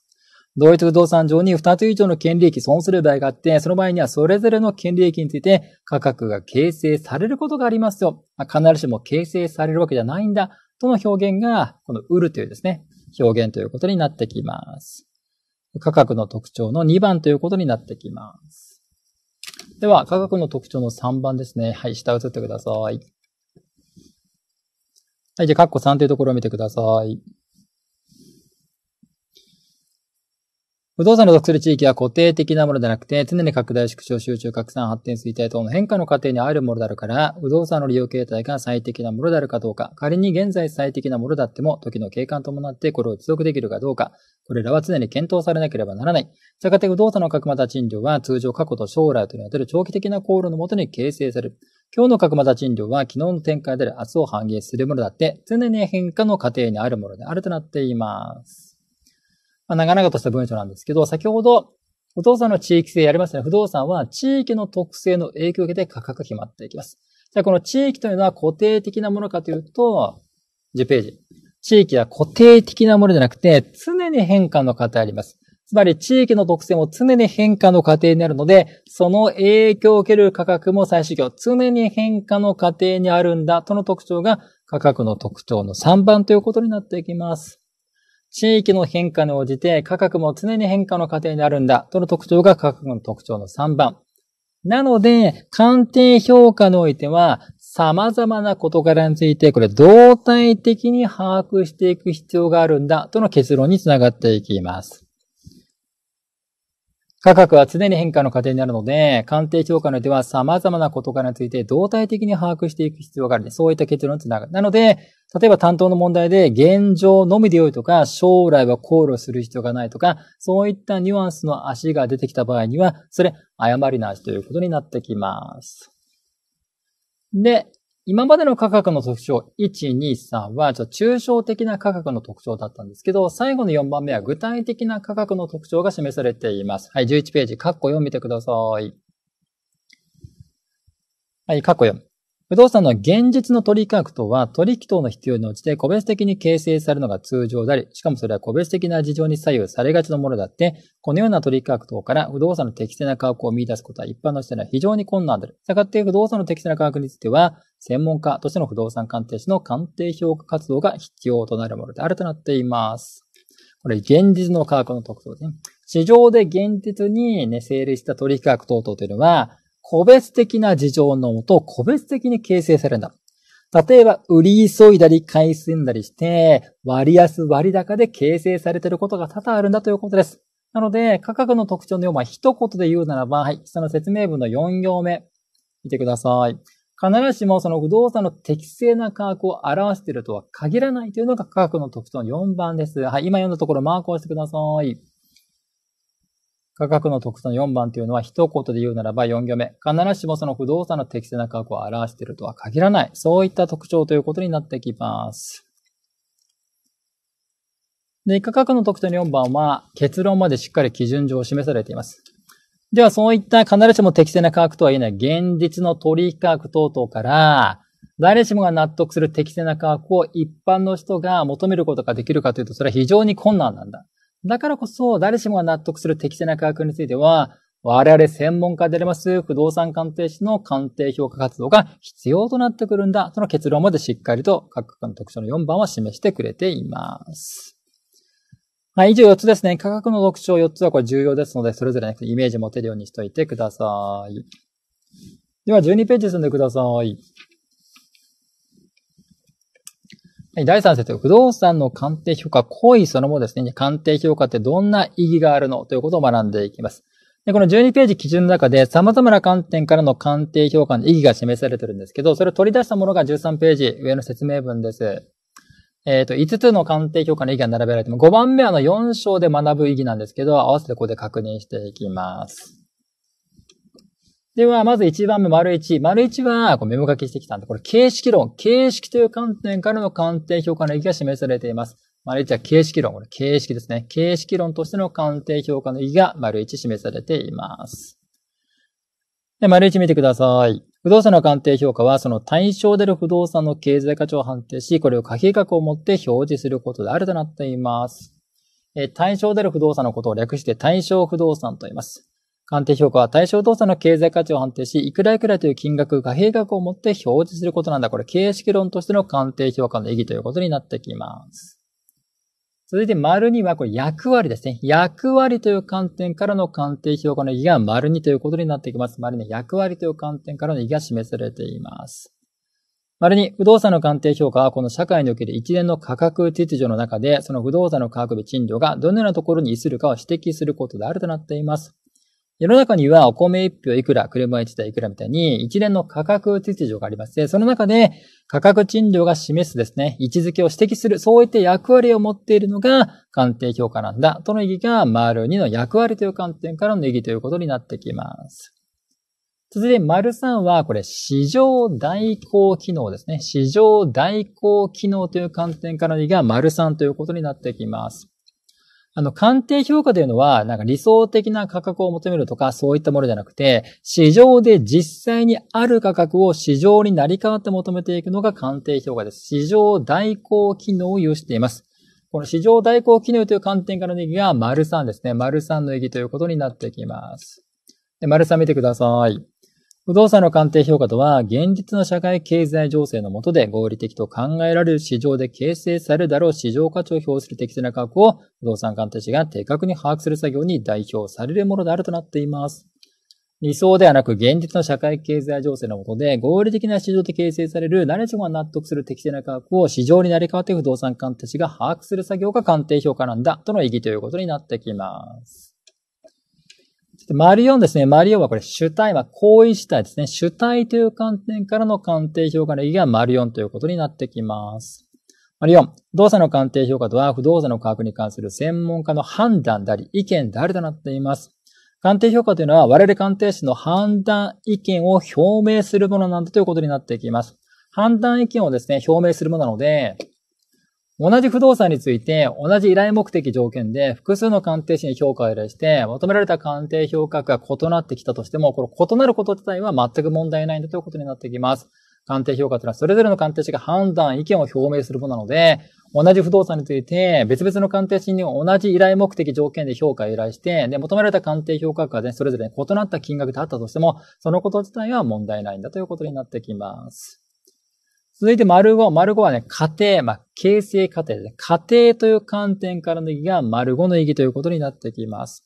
[SPEAKER 1] 同一不動産上に2つ以上の権利益損する場合があって、その場合にはそれぞれの権利益について価格が形成されることがありますよ。必ずしも形成されるわけじゃないんだ。との表現が、この売るというですね、表現ということになってきます。価格の特徴の2番ということになってきます。では、価格の特徴の3番ですね。はい、下移ってください。はい、じゃあ、カッコ3というところを見てください。不動産の属する地域は固定的なものでなくて、常に拡大、縮小、集中、拡散、発展、衰退等の変化の過程にあるものであるから、不動産の利用形態が最適なものであるかどうか、仮に現在最適なものだっても、時の景観と伴ってこれを持続できるかどうか、これらは常に検討されなければならない。したがて不動産の角股賃料は通常過去と将来とに当たる長期的な航路のもとに形成される。今日の角股賃料は昨日の展開である明日を反映するものだって、常に変化の過程にあるものであるとなっています。まあ、長々とした文章なんですけど、先ほど、不動産の地域性やりましたね。不動産は地域の特性の影響を受けて価格が決まっていきます。じゃあこの地域というのは固定的なものかというと、10ページ。地域は固定的なものじゃなくて、常に変化の過程あります。つまり地域の特性も常に変化の過程にあるので、その影響を受ける価格も最終業、常に変化の過程にあるんだとの特徴が価格の特徴の3番ということになっていきます。地域の変化に応じて価格も常に変化の過程になるんだとの特徴が価格の特徴の3番。なので、鑑定評価においては、様々な事柄について、これ動体的に把握していく必要があるんだ、との結論につながっていきます。価格は常に変化の過程になるので、鑑定評価においては様々な事柄について動体的に把握していく必要がある、ね。そういった結論につながる。なので、例えば担当の問題で現状のみで良いとか、将来は考慮する必要がないとか、そういったニュアンスの足が出てきた場合には、それ、誤りなしということになってきます。で、今までの価格の特徴、1、2、3は、ちょっと抽象的な価格の特徴だったんですけど、最後の4番目は具体的な価格の特徴が示されています。はい、11ページ、カッコ4見てください。はい、カッコ4。不動産の現実の取引価格とは、取引等の必要に応じて個別的に形成されるのが通常であり、しかもそれは個別的な事情に左右されがちなものであって、このような取引価格等から不動産の適正な価格を見出すことは一般の人には非常に困難である。したがって不動産の適正な価格については、専門家としての不動産鑑定士の鑑定評価活動が必要となるものであるとなっています。これ、現実の価格の特徴ですね。市場で現実にね、成立した取引価格等々というのは、個別的な事情のもと、個別的に形成されるんだ。例えば、売り急いだり買い進んだりして、割安割高で形成されていることが多々あるんだということです。なので、価格の特徴の4番、一言で言うならば、はい、下の説明文の4行目、見てください。必ずしもその不動産の適正な価格を表しているとは限らないというのが価格の特徴の4番です。はい、今読んだところマークをしてください。価格の特徴の4番というのは一言で言うならば4行目。必ずしもその不動産の適正な価格を表しているとは限らない。そういった特徴ということになってきます。で、価格の特徴の4番は結論までしっかり基準上示されています。では、そういった必ずしも適正な価格とは言えない現実の取引価格等々から、誰しもが納得する適正な価格を一般の人が求めることができるかというと、それは非常に困難なんだ。だからこそ、誰しもが納得する適正な価格については、我々専門家であります不動産鑑定士の鑑定評価活動が必要となってくるんだ。その結論までしっかりと各価格の特徴の4番は示してくれています。はい、以上4つですね。価格の特徴4つはこれ重要ですので、それぞれ、ね、イメージ持てるようにしといてください。では12ページ進んでください。はい、第3節、不動産の鑑定評価、行為そのものですね。鑑定評価ってどんな意義があるのということを学んでいきます。で、この12ページ基準の中で様々な観点からの鑑定評価の意義が示されてるんですけど、それを取り出したものが13ページ、上の説明文です。えっ、ー、と、5つの鑑定評価の意義が並べられても、5番目はの4章で学ぶ意義なんですけど、合わせてここで確認していきます。では、まず1番目、丸1。丸1は、こうメモ書きしてきたんで、これ形式論。形式という観点からの鑑定評価の意義が示されています。丸1は形式論。これ形式ですね。形式論としての鑑定評価の意義が丸1示されています。で、丸1見てください。不動産の鑑定評価は、その対象である不動産の経済価値を判定し、これを可比較をもって表示することであるとなっています。対象である不動産のことを略して対象不動産と言います。鑑定評価は対象動作の経済価値を判定し、いくらいくらという金額、貨幣額を持って表示することなんだ。これ、形式論としての鑑定評価の意義ということになってきます。続いて、丸2は、これ、役割ですね。役割という観点からの鑑定評価の意義が丸2ということになってきます。丸2、役割という観点からの意義が示されています。丸に、不動産の鑑定評価は、この社会における一連の価格秩序の中で、その不動産の価格日賃料がどのようなところに位するかを指摘することであるとなっています。世の中にはお米一票いくら、車一台いくらみたいに一連の価格秩序がありまして、その中で価格賃料が示すですね、位置づけを指摘する、そういった役割を持っているのが鑑定評価なんだ、との意義が、丸2の役割という観点からの意義ということになってきます。続いて、丸3は、これ、市場代行機能ですね。市場代行機能という観点からの意義が、丸3ということになってきます。あの、鑑定評価というのは、なんか理想的な価格を求めるとか、そういったものじゃなくて、市場で実際にある価格を市場になり変わって求めていくのが鑑定評価です。市場代行機能を有しています。この市場代行機能という観点からの意義が、丸3ですね。丸3の意義ということになってきます。で丸3見てください。不動産の鑑定評価とは、現実の社会経済情勢の下で合理的と考えられる市場で形成されるだろう市場価値を表する適正な価格を不動産鑑定士が正確に把握する作業に代表されるものであるとなっています。理想ではなく現実の社会経済情勢のもとで合理的な市場で形成される誰しもが納得する適正な価格を市場に成り代わって不動産鑑定士が把握する作業が鑑定評価なんだとの意義ということになってきます。丸4ですね。丸4はこれ主体は行為主体ですね。主体という観点からの鑑定評価の意義が丸4ということになってきます。丸4、不動産の鑑定評価とは不動産の価格に関する専門家の判断であり、意見であるとなっています。鑑定評価というのは我々鑑定士の判断意見を表明するものなんだということになってきます。判断意見をですね、表明するものなので、同じ不動産について同じ依頼目的条件で複数の鑑定士に評価を依頼して求められた鑑定評価が異なってきたとしても、この異なること自体は全く問題ないんだということになってきます。鑑定評価というのはそれぞれの鑑定士が判断、意見を表明するものなので、同じ不動産について別々の鑑定士に同じ依頼目的条件で評価を依頼して、で、求められた鑑定評価額がね、それぞれ異なった金額であったとしても、そのこと自体は問題ないんだということになってきます。続いて、丸5。丸5はね、家庭、まあ、形成過程ですね。家庭という観点からの意義が丸5の意義ということになってきます。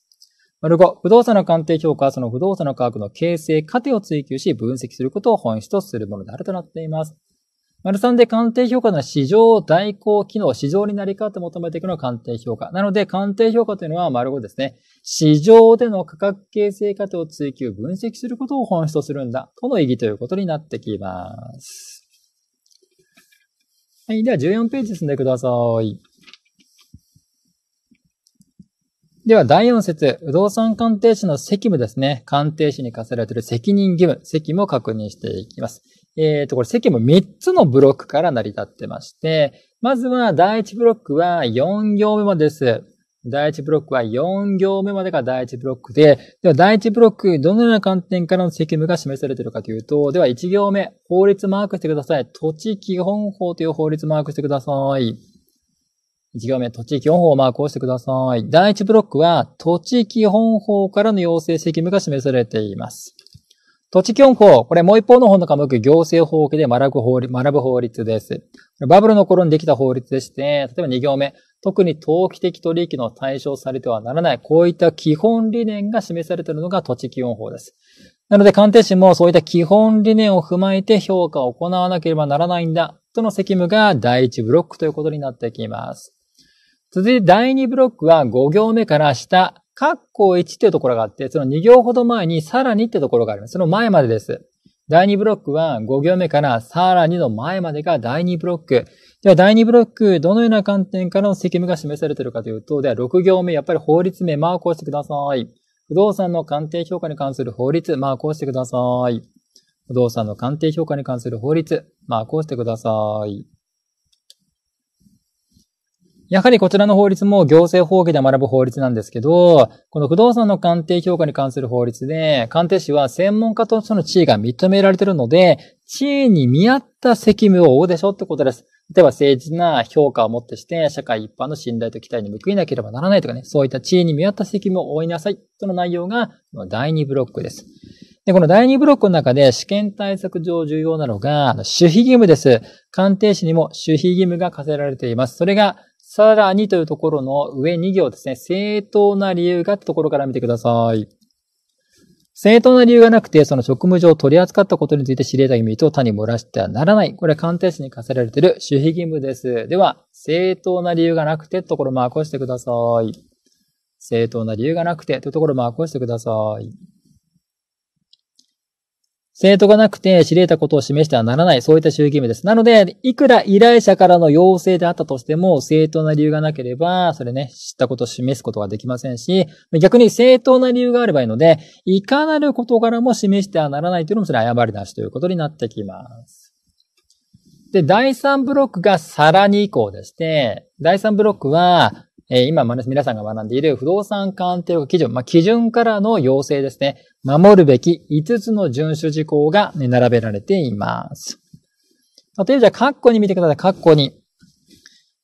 [SPEAKER 1] 丸5、不動産の鑑定評価はその不動産の価格の形成過程を追求し分析することを本質とするものであるとなっています。丸3で鑑定評価の市場代行機能、市場になり変わって求めていくのは鑑定評価。なので、鑑定評価というのは丸5ですね。市場での価格形成過程を追求、分析することを本質とするんだ。との意義ということになってきます。はい。では、14ページ進んでください。では、第4節、不動産鑑定士の責務ですね。鑑定士に課せられている責任義務、責務を確認していきます。えっ、ー、と、これ責務3つのブロックから成り立ってまして、まずは第1ブロックは4行目もです。第1ブロックは4行目までが第1ブロックで、では第1ブロック、どのような観点からの責務が示されているかというと、では1行目、法律マークしてください。土地基本法という法律マークしてください。1行目、土地基本法をマークをしてください。第1ブロックは、土地基本法からの要請責務が示されています。土地基本法、これもう一方の方の科目、行政法規で学ぶ法律です。バブルの頃にできた法律でして、例えば2行目、特に投機的取引の対象されてはならない、こういった基本理念が示されているのが土地基本法です。なので、鑑定士もそういった基本理念を踏まえて評価を行わなければならないんだ、との責務が第1ブロックということになってきます。続いて第2ブロックは5行目から下、括弧1っていうところがあって、その2行ほど前にさらにってところがあります。その前までです。第2ブロックは5行目からさらにの前までが第2ブロック。では第2ブロック、どのような観点からの責務が示されているかというと、では6行目、やっぱり法律名マークをしてください。不動産の鑑定評価に関する法律、マークをしてください。不動産の鑑定評価に関する法律、マークをしてください。やはりこちらの法律も行政法規で学ぶ法律なんですけど、この不動産の鑑定評価に関する法律で、鑑定士は専門家としての地位が認められているので、地位に見合った責務を負うでしょってことです。例えば誠実な評価をもってして、社会一般の信頼と期待に報いなければならないとかね、そういった地位に見合った責務を負いなさいとの内容が、第2ブロックです。で、この第2ブロックの中で試験対策上重要なのが、守秘義務です。鑑定士にも守秘義務が課せられています。それが、さらにというところの上2行ですね。正当な理由がってところから見てください。正当な理由がなくて、その職務上取り扱ったことについて知り得た意味と他に漏らしてはならない。これは鑑定士に課せられている守秘義務です。では、正当な理由がなくてところマークをしてください。正当な理由がなくてというところマークをしてください。生徒がなくて知り得たことを示してはならない、そういった周義務です。なので、いくら依頼者からの要請であったとしても、正当な理由がなければ、それね、知ったことを示すことができませんし、逆に正当な理由があればいいので、いかなることからも示してはならないというのも、それは誤りなしということになってきます。で、第3ブロックがさらに以降でして、第3ブロックは、え今、皆さんが学んでいる不動産鑑定基準、まあ、基準からの要請ですね。守るべき5つの遵守事項が、ね、並べられています。例えばじゃあ、カッコに見てください。カッコに。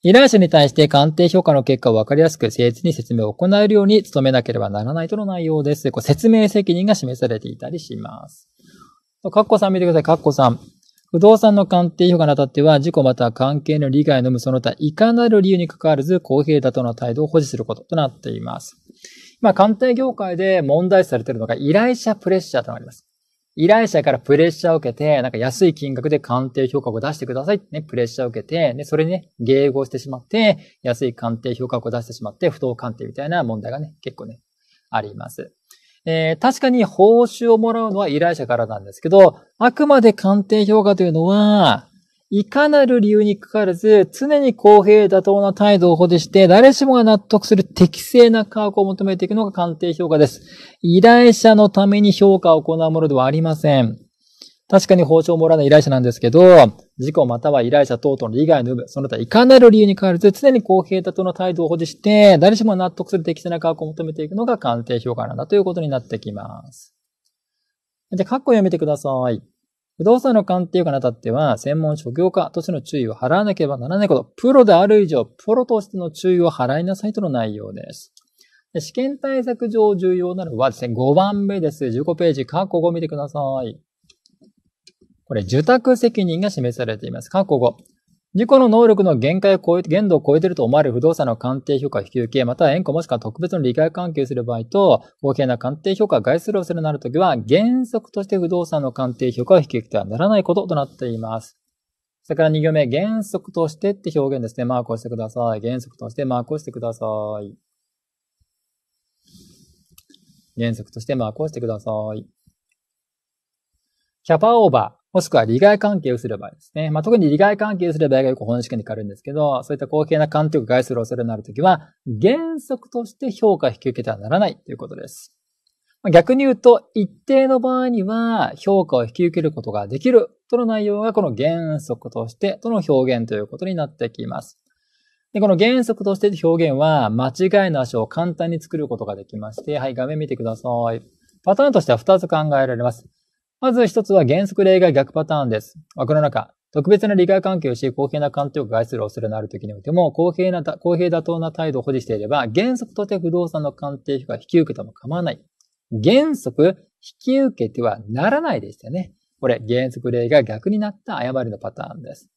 [SPEAKER 1] 依頼者に対して鑑定評価の結果を分かりやすく、誠実に説明を行えるように努めなければならないとの内容です。こう説明責任が示されていたりします。カッコさん見てください。カッコさん。不動産の鑑定評価にあたっては、事故または関係の利害のむその他、いかなる理由に関わらず公平だとの態度を保持することとなっています。まあ、鑑定業界で問題視されているのが依頼者プレッシャーとなります。依頼者からプレッシャーを受けて、なんか安い金額で鑑定評価を出してくださいってね、プレッシャーを受けて、で、それにね、迎合してしまって、安い鑑定評価を出してしまって、不当鑑定みたいな問題がね、結構ね、あります。えー、確かに報酬をもらうのは依頼者からなんですけど、あくまで鑑定評価というのは、いかなる理由にかかわらず、常に公平妥当な態度を保持して、誰しもが納得する適正な価格を求めていくのが鑑定評価です。依頼者のために評価を行うものではありません。確かに報酬をもらうのは依頼者なんですけど、事故または依頼者等々の利害の有無、その他いかなる理由に関わらず常に公平妥当な態度を保持して、誰しも納得する適正な価格を求めていくのが鑑定評価なんだということになってきます。じゃあ、括弧読めてください。不動産の鑑定がにあたっては、専門職業家としての注意を払わなければならないこと、プロである以上、プロとしての注意を払いなさいとの内容です。で試験対策上重要なのはですね、5番目です。15ページ、括弧5見てください。これ、受託責任が示されています。括弧5。自己の能力の限界を超えて、限度を超えていると思われる不動産の鑑定評価を引き受け、または縁故もしくは特別の利害関係する場合と、合計な鑑定評価を害する恐れになるときは、原則として不動産の鑑定評価を引き受けてはならないこととなっています。それから2行目、原則としてって表現ですね。マークをしてください。原則としてマークをしてください。原則としてマークをしてください。キャパオーバー。もしくは利害関係をする場合ですね。まあ、特に利害関係をする場合がよく本試験に変わるんですけど、そういった公平な鑑定を害する恐れになるときは、原則として評価を引き受けてはならないということです。逆に言うと、一定の場合には評価を引き受けることができるとの内容がこの原則としてとの表現ということになってきます。で、この原則としての表現は間違いなしを簡単に作ることができまして、はい、画面見てください。パターンとしては2つ考えられます。まず一つは原則例が逆パターンです。枠の中、特別な利害関係をし、公平な鑑定を害する恐れのある時においても、公平な、公平妥当な態度を保持していれば、原則とて不動産の鑑定費が引き受けても構わない。原則、引き受けてはならないでしたね。これ、原則例が逆になった誤りのパターンです。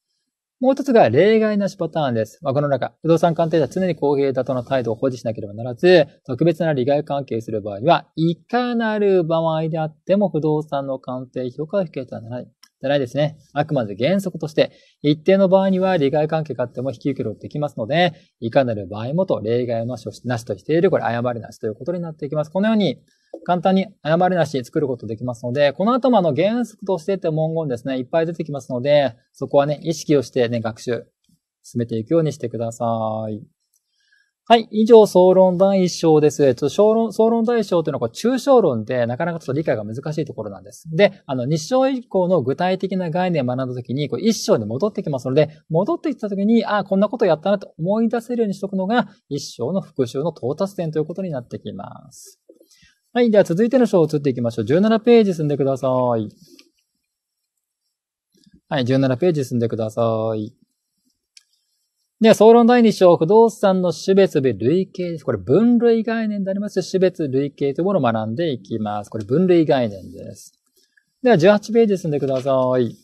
[SPEAKER 1] もう一つが例外なしパターンです。まあ、この中、不動産鑑定者は常に公平妥当な態度を保持しなければならず、特別な利害関係する場合は、いかなる場合であっても不動産の鑑定評価を引けてはならない。じゃないですね。あくまで原則として、一定の場合には利害関係があっても引き受けることできますので、いかなる場合もと例外をなしとしている、これ誤りなしということになっていきます。このように、簡単に誤りなし作ることできますので、この後もあの原則としてって文言ですね、いっぱい出てきますので、そこはね、意識をしてね、学習進めていくようにしてください。はい。以上、総論第一章です。ちょっと総論、総論第一章というのは、抽象論で、なかなかちょっと理解が難しいところなんです。で、あの、日章以降の具体的な概念を学んだときに、こう一章に戻ってきますので、戻ってきたときに、ああ、こんなことやったなと思い出せるようにしとくのが、一章の復習の到達点ということになってきます。はい。では続いての章を移っていきましょう。17ページ進んでください。はい。17ページ進んでください。では、総論第2章、不動産の種別部類型です。これ分類概念であります。種別類型というものを学んでいきます。これ分類概念です。では、18ページ進んでください。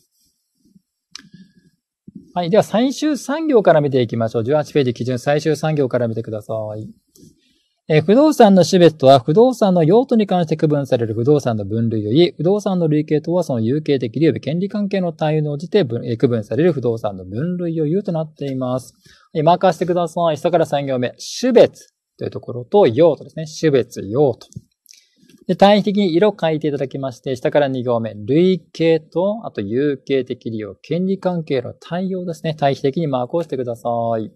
[SPEAKER 1] はい。では、最終産業から見ていきましょう。18ページ基準最終産業から見てください。え不動産の種別とは、不動産の用途に関して区分される不動産の分類より、不動産の類型とはその有形的理由権利関係の対応に応じて区分される不動産の分類を言うとなっています。マーカーしてください。下から3行目。種別というところと用途ですね。種別、用途。で、単位的に色を書いていただきまして、下から2行目。類型と、あと有形的利用、権利関係の対応ですね。対比的にマークをしてください。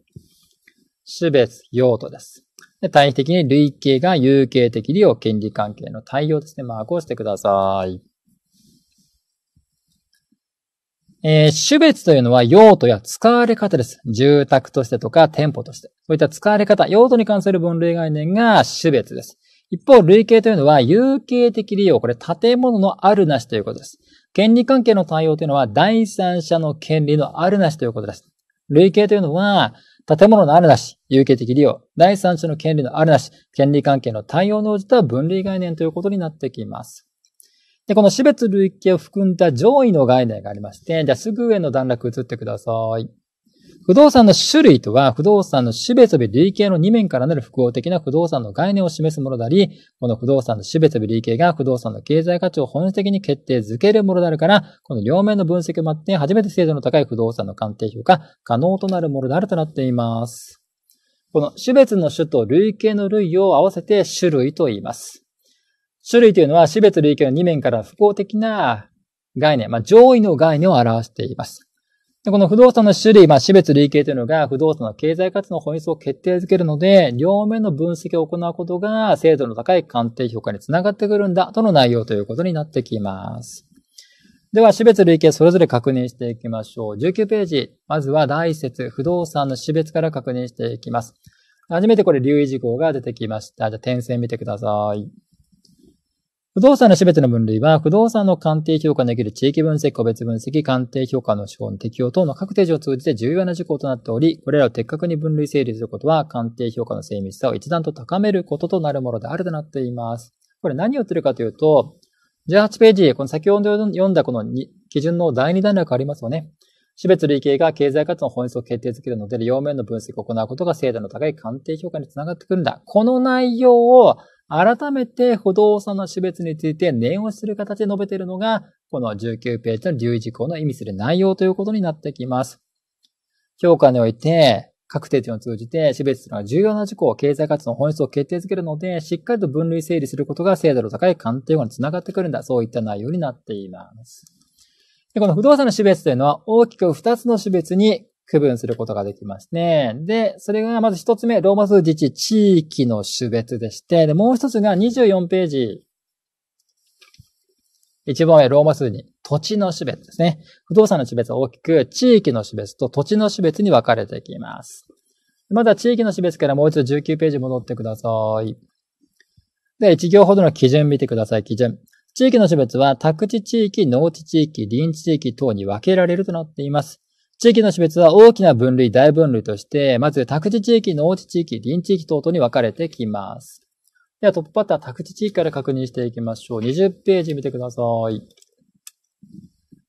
[SPEAKER 1] 種別、用途です。で対比的に類型が有形的利用権利関係の対応ですね。マークをしてください。えー、種別というのは用途や使われ方です。住宅としてとか店舗として。そういった使われ方、用途に関する分類概念が種別です。一方、類型というのは有形的利用、これ建物のあるなしということです。権利関係の対応というのは第三者の権利のあるなしということです。類型というのは建物のあるなし、有形的利用、第三者の権利のあるなし、権利関係の対応に応じた分類概念ということになってきます。で、この死別類型を含んだ上位の概念がありまして、じゃあすぐ上の段落移ってください。不動産の種類とは、不動産の種別日類型の2面からなる複合的な不動産の概念を示すものであり、この不動産の種別日類型が不動産の経済価値を本質的に決定づけるものであるから、この両面の分析を待って初めて精度の高い不動産の鑑定評価可能となるものであるとなっています。この種別の種と類型の類を合わせて種類と言います。種類というのは種別類型の2面から複合的な概念、まあ、上位の概念を表しています。でこの不動産の種類、まあ、種別類型というのが不動産の経済価値の本質を決定づけるので、両面の分析を行うことが精度の高い鑑定評価につながってくるんだとの内容ということになってきます。では、種別類型それぞれ確認していきましょう。19ページ。まずは第一節、不動産の種別から確認していきます。初めてこれ留意事項が出てきました。じゃあ点線見てください。不動産の全ての分類は、不動産の鑑定評価できる地域分析、個別分析、鑑定評価の手法の適用等の各定義を通じて重要な事項となっており、これらを的確に分類整理することは、鑑定評価の精密さを一段と高めることとなるものであるとなっています。これ何を言ってるかというと、18ページ、この先ほど読んだこの基準の第2段落ありますよね。種別類型が経済価値の本質を決定づけるので、両面の分析を行うことが精度の高い鑑定評価につながってくるんだ。この内容を改めて不動産の種別について念をする形で述べているのが、この19ページの留意事項の意味する内容ということになってきます。評価において、各定点を通じて種別というのは重要な事項、経済価値の本質を決定づけるので、しっかりと分類整理することが精度の高い鑑定法につながってくるんだ。そういった内容になっています。でこの不動産の種別というのは大きく2つの種別に区分することができますね。で、それがまず一つ目、ローマ数自治地域の種別でして、で、もう一つが24ページ。一番上、ローマ数に土地の種別ですね。不動産の種別は大きく地域の種別と土地の種別に分かれていきます。まだ地域の種別からもう一度19ページ戻ってください。で、1行ほどの基準見てください、基準。地域の種別は宅地地域、農地地域、臨地地域等に分けられるとなっています。地域の種別は大きな分類、大分類として、まず宅地地域、農地地域、林地域等々に分かれてきます。ではトップバッター宅地地域から確認していきましょう。20ページ見てください。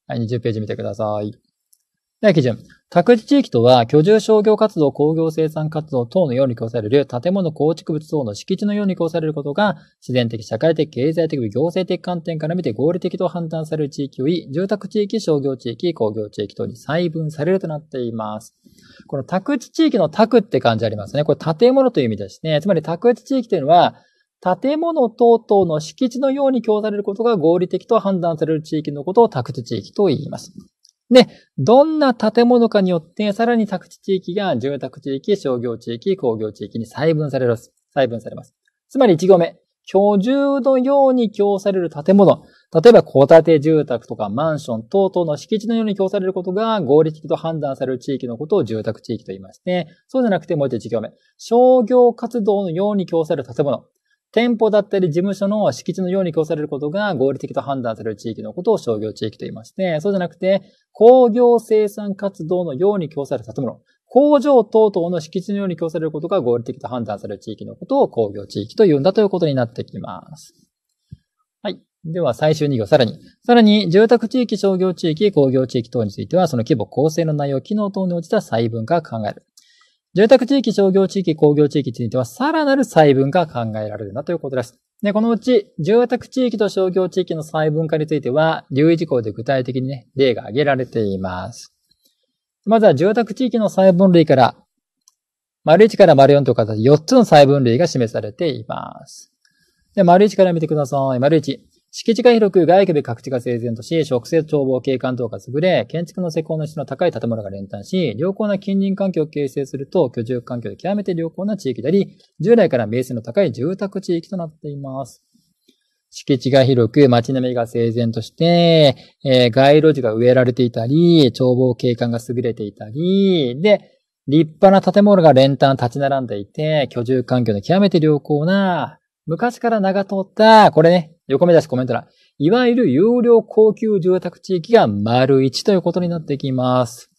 [SPEAKER 1] はい、20ページ見てください。では基準。宅地地域とは、居住商業活動、工業生産活動等のように供される建物構築物等の敷地のように供されることが、自然的、社会的、経済的、行政的観点から見て合理的と判断される地域をい、住宅地域、商業地域、工業地域等に細分されるとなっています。この宅地地域の宅って感じありますね。これ建物という意味ですね。つまり宅地地域というのは、建物等々の敷地のように供されることが合理的と判断される地域のことを宅地地域と言います。で、どんな建物かによって、さらに宅地地域が住宅地域、商業地域、工業地域に細分されます。細分されます。つまり1行目、居住のように供される建物、例えば戸建て住宅とかマンション等々の敷地のように供されることが合理的と判断される地域のことを住宅地域と言いまして、そうじゃなくてもう一度1行目、商業活動のように供される建物、店舗だったり事務所の敷地のように供されることが合理的と判断される地域のことを商業地域と言いまして、そうじゃなくて、工業生産活動のように供される建物、工場等々の敷地のように供されることが合理的と判断される地域のことを工業地域と言うんだということになってきます。はい。では最終2行さらに。さらに、住宅地域、商業地域、工業地域等については、その規模、構成の内容、機能等に応じた細分化を考える。住宅地域、商業地域、工業地域については、さらなる細分化が考えられるなということです。で、このうち、住宅地域と商業地域の細分化については、留意事項で具体的にね、例が挙げられています。まずは住宅地域の細分類から、丸1から丸4という形で4つの細分類が示されています。で、丸1から見てください。丸1。敷地が広く外区で各地が整然とし、植生眺望景観等が優れ、建築の施工の質の高い建物が連帯し、良好な近隣環境を形成すると、居住環境で極めて良好な地域であり、従来から名声の高い住宅地域となっています。敷地が広く、街並みが整然として、えー、街路樹が植えられていたり、眺望景観が優れていたり、で、立派な建物が連単立ち並んでいて、居住環境の極めて良好な、昔から名が通った、これね、横目出しコメント欄。いわゆる有料高級住宅地域が丸1ということになってきます。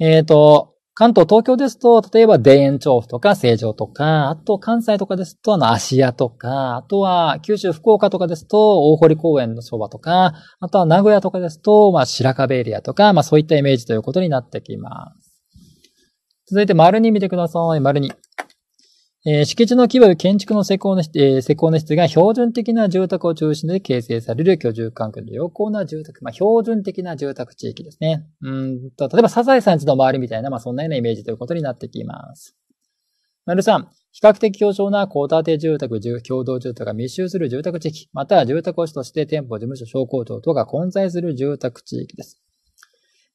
[SPEAKER 1] えっ、ー、と、関東、東京ですと、例えば田園調布とか成城とか、あと関西とかですと、あの、芦屋とか、あとは九州、福岡とかですと、大堀公園のそばとか、あとは名古屋とかですと、まあ、白壁エリアとか、まあそういったイメージということになってきます。続いて、丸2見てください。丸2。えー、敷地の規模や建築の施工の、えー、施工の質が標準的な住宅を中心で形成される居住環境の良好な住宅、まあ、標準的な住宅地域ですね。うんと、例えば、サザエさんちの周りみたいな、まあ、そんなようなイメージということになってきます。丸3、比較的強調な高建て住宅、共同住宅が密集する住宅地域、または住宅都市として店舗、事務所、商工場等が混在する住宅地域です。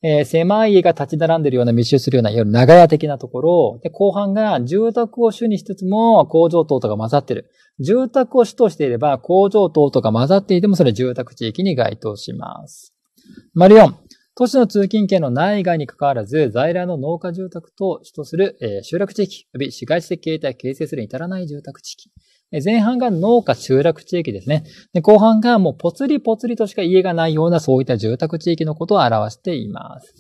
[SPEAKER 1] えー、狭い家が立ち並んでるような密集するような、いわゆる長屋的なところ、で、後半が住宅を主にしつつも工場等とか混ざってる。住宅を主としていれば工場等とか混ざっていてもそれ住宅地域に該当します。丸4、都市の通勤圏の内外に関わらず、在来の農家住宅と主とする、えー、集落地域、及び市街地的形態を形成するに至らない住宅地域。前半が農家集落地域ですね。で後半がもうぽつりぽつりとしか家がないようなそういった住宅地域のことを表しています。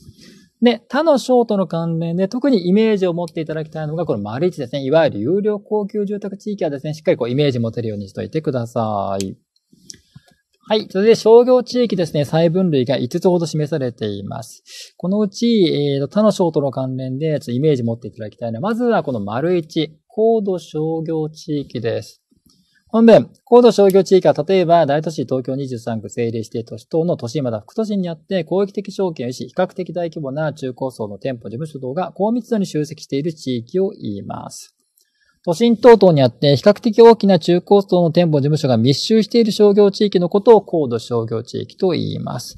[SPEAKER 1] で、他の章との関連で特にイメージを持っていただきたいのがこの丸一ですね。いわゆる有料高級住宅地域はですね、しっかりこうイメージ持てるようにしといてください。はい。それで商業地域ですね、細分類が5つほど示されています。このうち、えー、他の章との関連でちょっとイメージ持っていただきたいのは、まずはこの丸1、高度商業地域です。本文、高度商業地域は例えば大都市東京23区政令指定都市等の都市まだ副都市にあって広域的証券をし、比較的大規模な中高層の店舗事務所等が高密度に集積している地域を言います。都心等々にあって比較的大きな中高層の店舗事務所が密集している商業地域のことを高度商業地域と言います。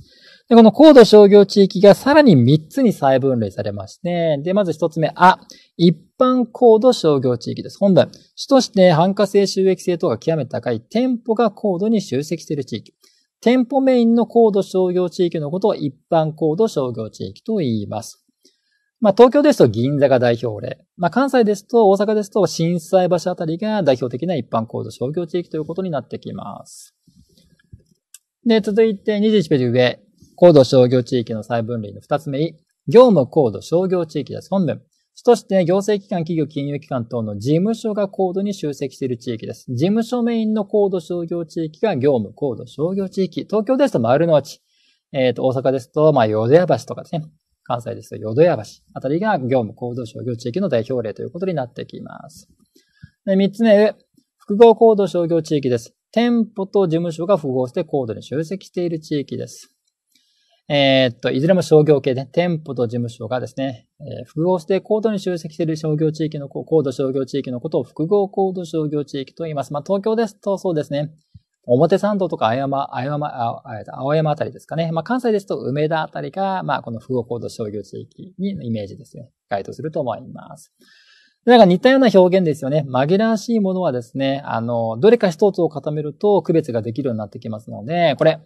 [SPEAKER 1] で、この高度商業地域がさらに3つに再分類されまして、で、まず1つ目、あ、一般高度商業地域です。本文、主として繁華性収益性等が極めて高い店舗が高度に集積している地域。店舗メインの高度商業地域のことを一般高度商業地域と言います。まあ、東京ですと銀座が代表例。まあ、関西ですと、大阪ですと、震災橋あたりが代表的な一般高度商業地域ということになってきます。で、続いて21ページ上。高度商業地域の再分類の二つ目、業務高度商業地域です。本文。主として行政機関、企業、金融機関等の事務所が高度に集積している地域です。事務所メインの高度商業地域が業務高度商業地域。東京ですと丸の内。えっ、ー、と、大阪ですと、まあ、淀屋橋とかですね。関西ですと、淀屋橋あたりが業務高度商業地域の代表例ということになってきます。で、三つ目、複合高度商業地域です。店舗と事務所が複合して高度に集積している地域です。えー、っと、いずれも商業系で、店舗と事務所がですね、えー、複合して高度に集積している商業地域の、高度商業地域のことを複合高度商業地域と言います。まあ、東京ですとそうですね、表参道とか青山、青山、青山あたりですかね。まあ、関西ですと梅田あたりが、まあ、この複合高度商業地域にイメージですね。該当すると思います。だか似たような表現ですよね。紛らわしいものはですね、あの、どれか一つを固めると区別ができるようになってきますので、これ、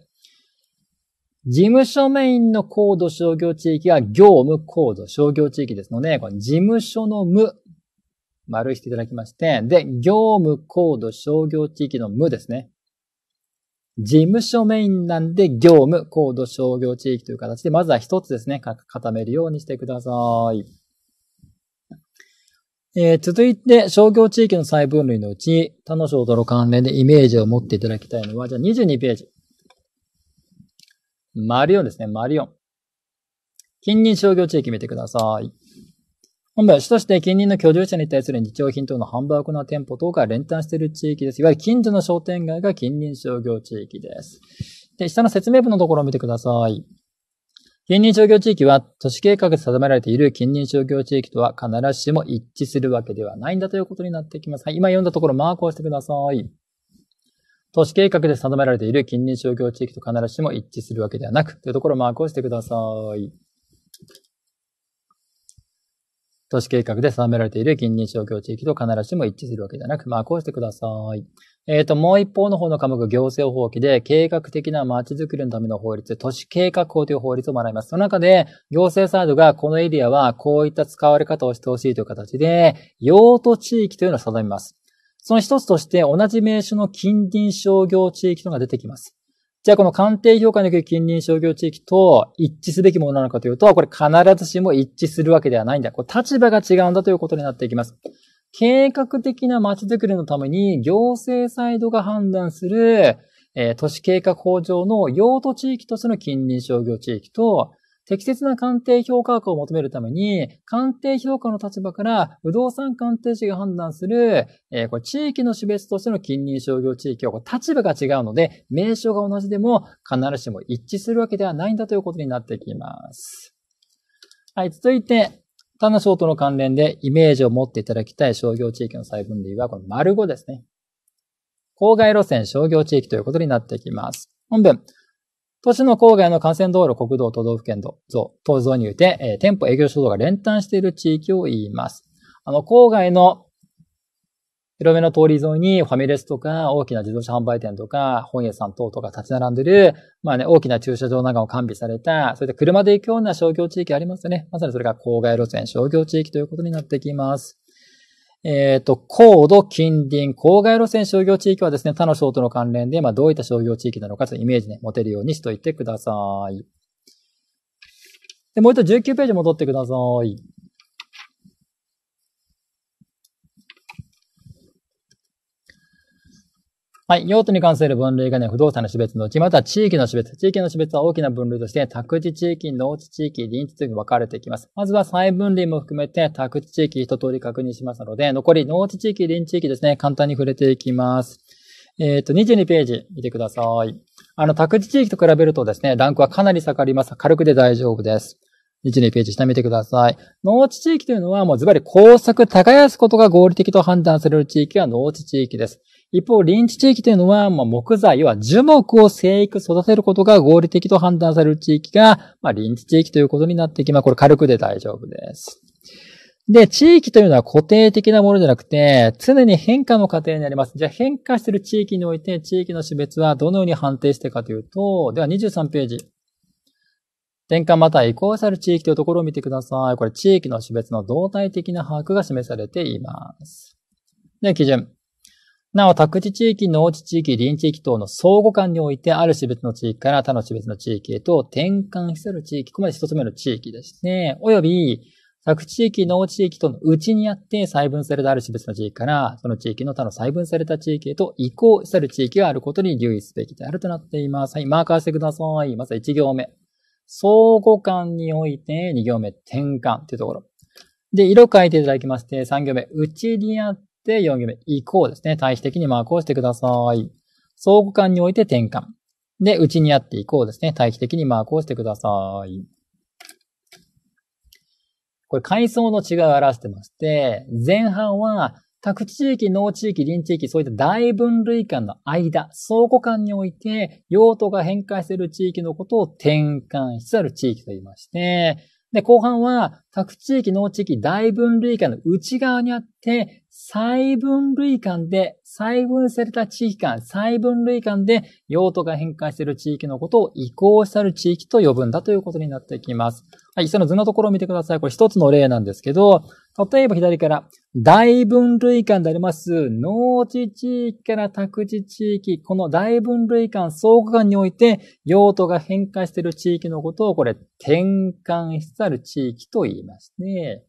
[SPEAKER 1] 事務所メインの高度商業地域が業務高度商業地域ですので、この事務所の無、丸していただきまして、で、業務高度商業地域の無ですね。事務所メインなんで業務高度商業地域という形で、まずは一つですね、固めるようにしてください。えー、続いて、商業地域の細分類のうち、他の章との関連でイメージを持っていただきたいのは、じゃあ22ページ。マリオンですね、マリオン。近隣商業地域見てください。本文、主として近隣の居住者に対する日用品等の販売を行う店舗等が連帯している地域です。いわゆる近所の商店街が近隣商業地域です。で、下の説明文のところを見てください。近隣商業地域は都市計画で定められている近隣商業地域とは必ずしも一致するわけではないんだということになってきます。はい、今読んだところマークをしてください。都市計画で定められている近隣商業地域と必ずしも一致するわけではなく、というところをマークをしてください。都市計画で定められている近隣商業地域と必ずしも一致するわけではなく、マークをしてください。えっ、ー、と、もう一方の方の科目、行政法規で、計画的な街づくりのための法律、都市計画法という法律を学びます。その中で、行政サイドがこのエリアはこういった使われ方をしてほしいという形で、用途地域というのを定めます。その一つとして同じ名称の近隣商業地域というのが出てきます。じゃあこの鑑定評価における近隣商業地域と一致すべきものなのかというと、これ必ずしも一致するわけではないんだ。これ立場が違うんだということになっていきます。計画的な街づくりのために行政サイドが判断する、えー、都市計画法上の用途地域としての近隣商業地域と、適切な鑑定評価額を求めるために、鑑定評価の立場から不動産鑑定士が判断する、えー、これ地域の種別としての近隣商業地域は立場が違うので、名称が同じでも必ずしも一致するわけではないんだということになってきます。はい、続いて、他の章との関連でイメージを持っていただきたい商業地域の細分類は、この丸5ですね。郊外路線商業地域ということになってきます。本文。都市の郊外の幹線道路、国道、都道府県道、等像において、えー、店舗営業所道が連帯している地域を言います。あの、郊外の広めの通り沿いにファミレスとか大きな自動車販売店とか本屋さん等々が立ち並んでる、まあね、大きな駐車場なんかを完備された、そういった車で行くような商業地域ありますよね。まさにそれが郊外路線商業地域ということになってきます。えっ、ー、と、高度、近隣、郊外路線商業地域はですね、他の省との関連で、まあ、どういった商業地域なのかというイメージね、持てるようにしといてください。で、もう一度19ページ戻ってください。はい。用途に関する分類がね、不動産の種別のうち、また地域の種別。地域の種別は大きな分類として、宅地地域、農地地域、臨地地域に分かれていきます。まずは再分類も含めて、宅地地域一通り確認しますので、残り農地地域、臨地地域ですね、簡単に触れていきます。えっ、ー、と、22ページ見てください。あの、宅地地域と比べるとですね、ランクはかなり下がります。軽くで大丈夫です。22ページ下見てください。農地地域というのはもうズバリ工作耕すことが合理的と判断される地域は農地地域です。一方、臨地地域というのは、まあ、木材、要は樹木を生育、育てることが合理的と判断される地域が、まあ、臨地地域ということになってきます。これ軽くで大丈夫です。で、地域というのは固定的なものじゃなくて、常に変化の過程にあります。じゃあ変化している地域において、地域の種別はどのように判定しているかというと、では23ページ。転換または移行される地域というところを見てください。これ地域の種別の動体的な把握が示されています。で、基準。なお、宅地地域、農地地域、臨地域等の相互間において、ある種別の地域から他の種別の地域へと転換せる地域、ここまで一つ目の地域ですね。および、宅地域、農地地域とのうちにあって細分されたある種別の地域から、その地域の他の細分された地域へと移行される地域があることに留意すべきであるとなっています。はい、マーカーしてください。まず1行目。相互間において2行目、転換というところ。で、色書いていただきまして、3行目、うちにあっで、4行目、移行ですね。対比的にマークをしてください。相互間において転換。で、内にあって移行ですね。対比的にマークをしてください。これ、階層の違いを表してまして、前半は、宅地地域、農地域、林地域、そういった大分類間の間、相互間において、用途が変化している地域のことを転換しつつある地域と言いまして、で、後半は、宅地域、農地域、大分類間の内側にあって、細分類間で、細分された地域間、細分類間で用途が変化している地域のことを移行したる地域と呼ぶんだということになってきます。はい、その図のところを見てください。これ一つの例なんですけど、例えば左から、大分類間であります、農地地域から宅地地域、この大分類間、相互間において、用途が変化している地域のことを、これ、転換しつつある地域と言いますね。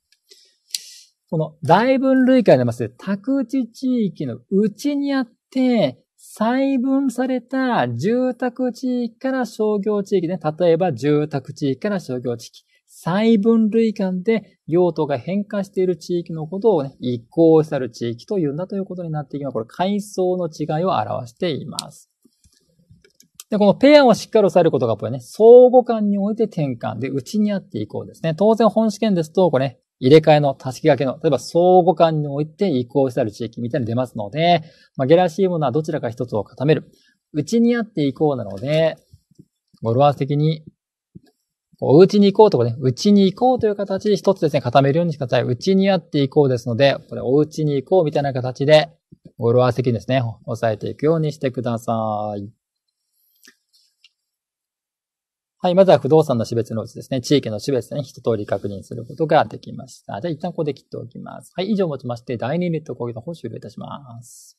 [SPEAKER 1] この大分類間であります、宅地地域の内にあって、細分された住宅地域から商業地域ね。例えば住宅地域から商業地域。細分類間で用途が変化している地域のことをね、移行される地域というんだということになっていきます。これ、階層の違いを表しています。で、このペアをしっかり押さえることがこれね、相互間において転換で内にあっていこうですね。当然本試験ですと、これね、入れ替えの足し掛けの、例えば相互間において移行してある地域みたいに出ますので、まあ、ゲラシームはどちらか一つを固める。内にあって移行なので、語呂合わせ的に、お家に行こうとかね、内に行こうという形で一つですね、固めるようにしてください。内にあっていこうですので、これお家に行こうみたいな形で、語呂合わせ的にですね、押さえていくようにしてください。はい。まずは不動産の種別のうちですね、地域の種別に一通り確認することができました。じゃあ一旦ここで切っておきます。はい。以上をもちまして、第2ユニット講義の方を終了いたします。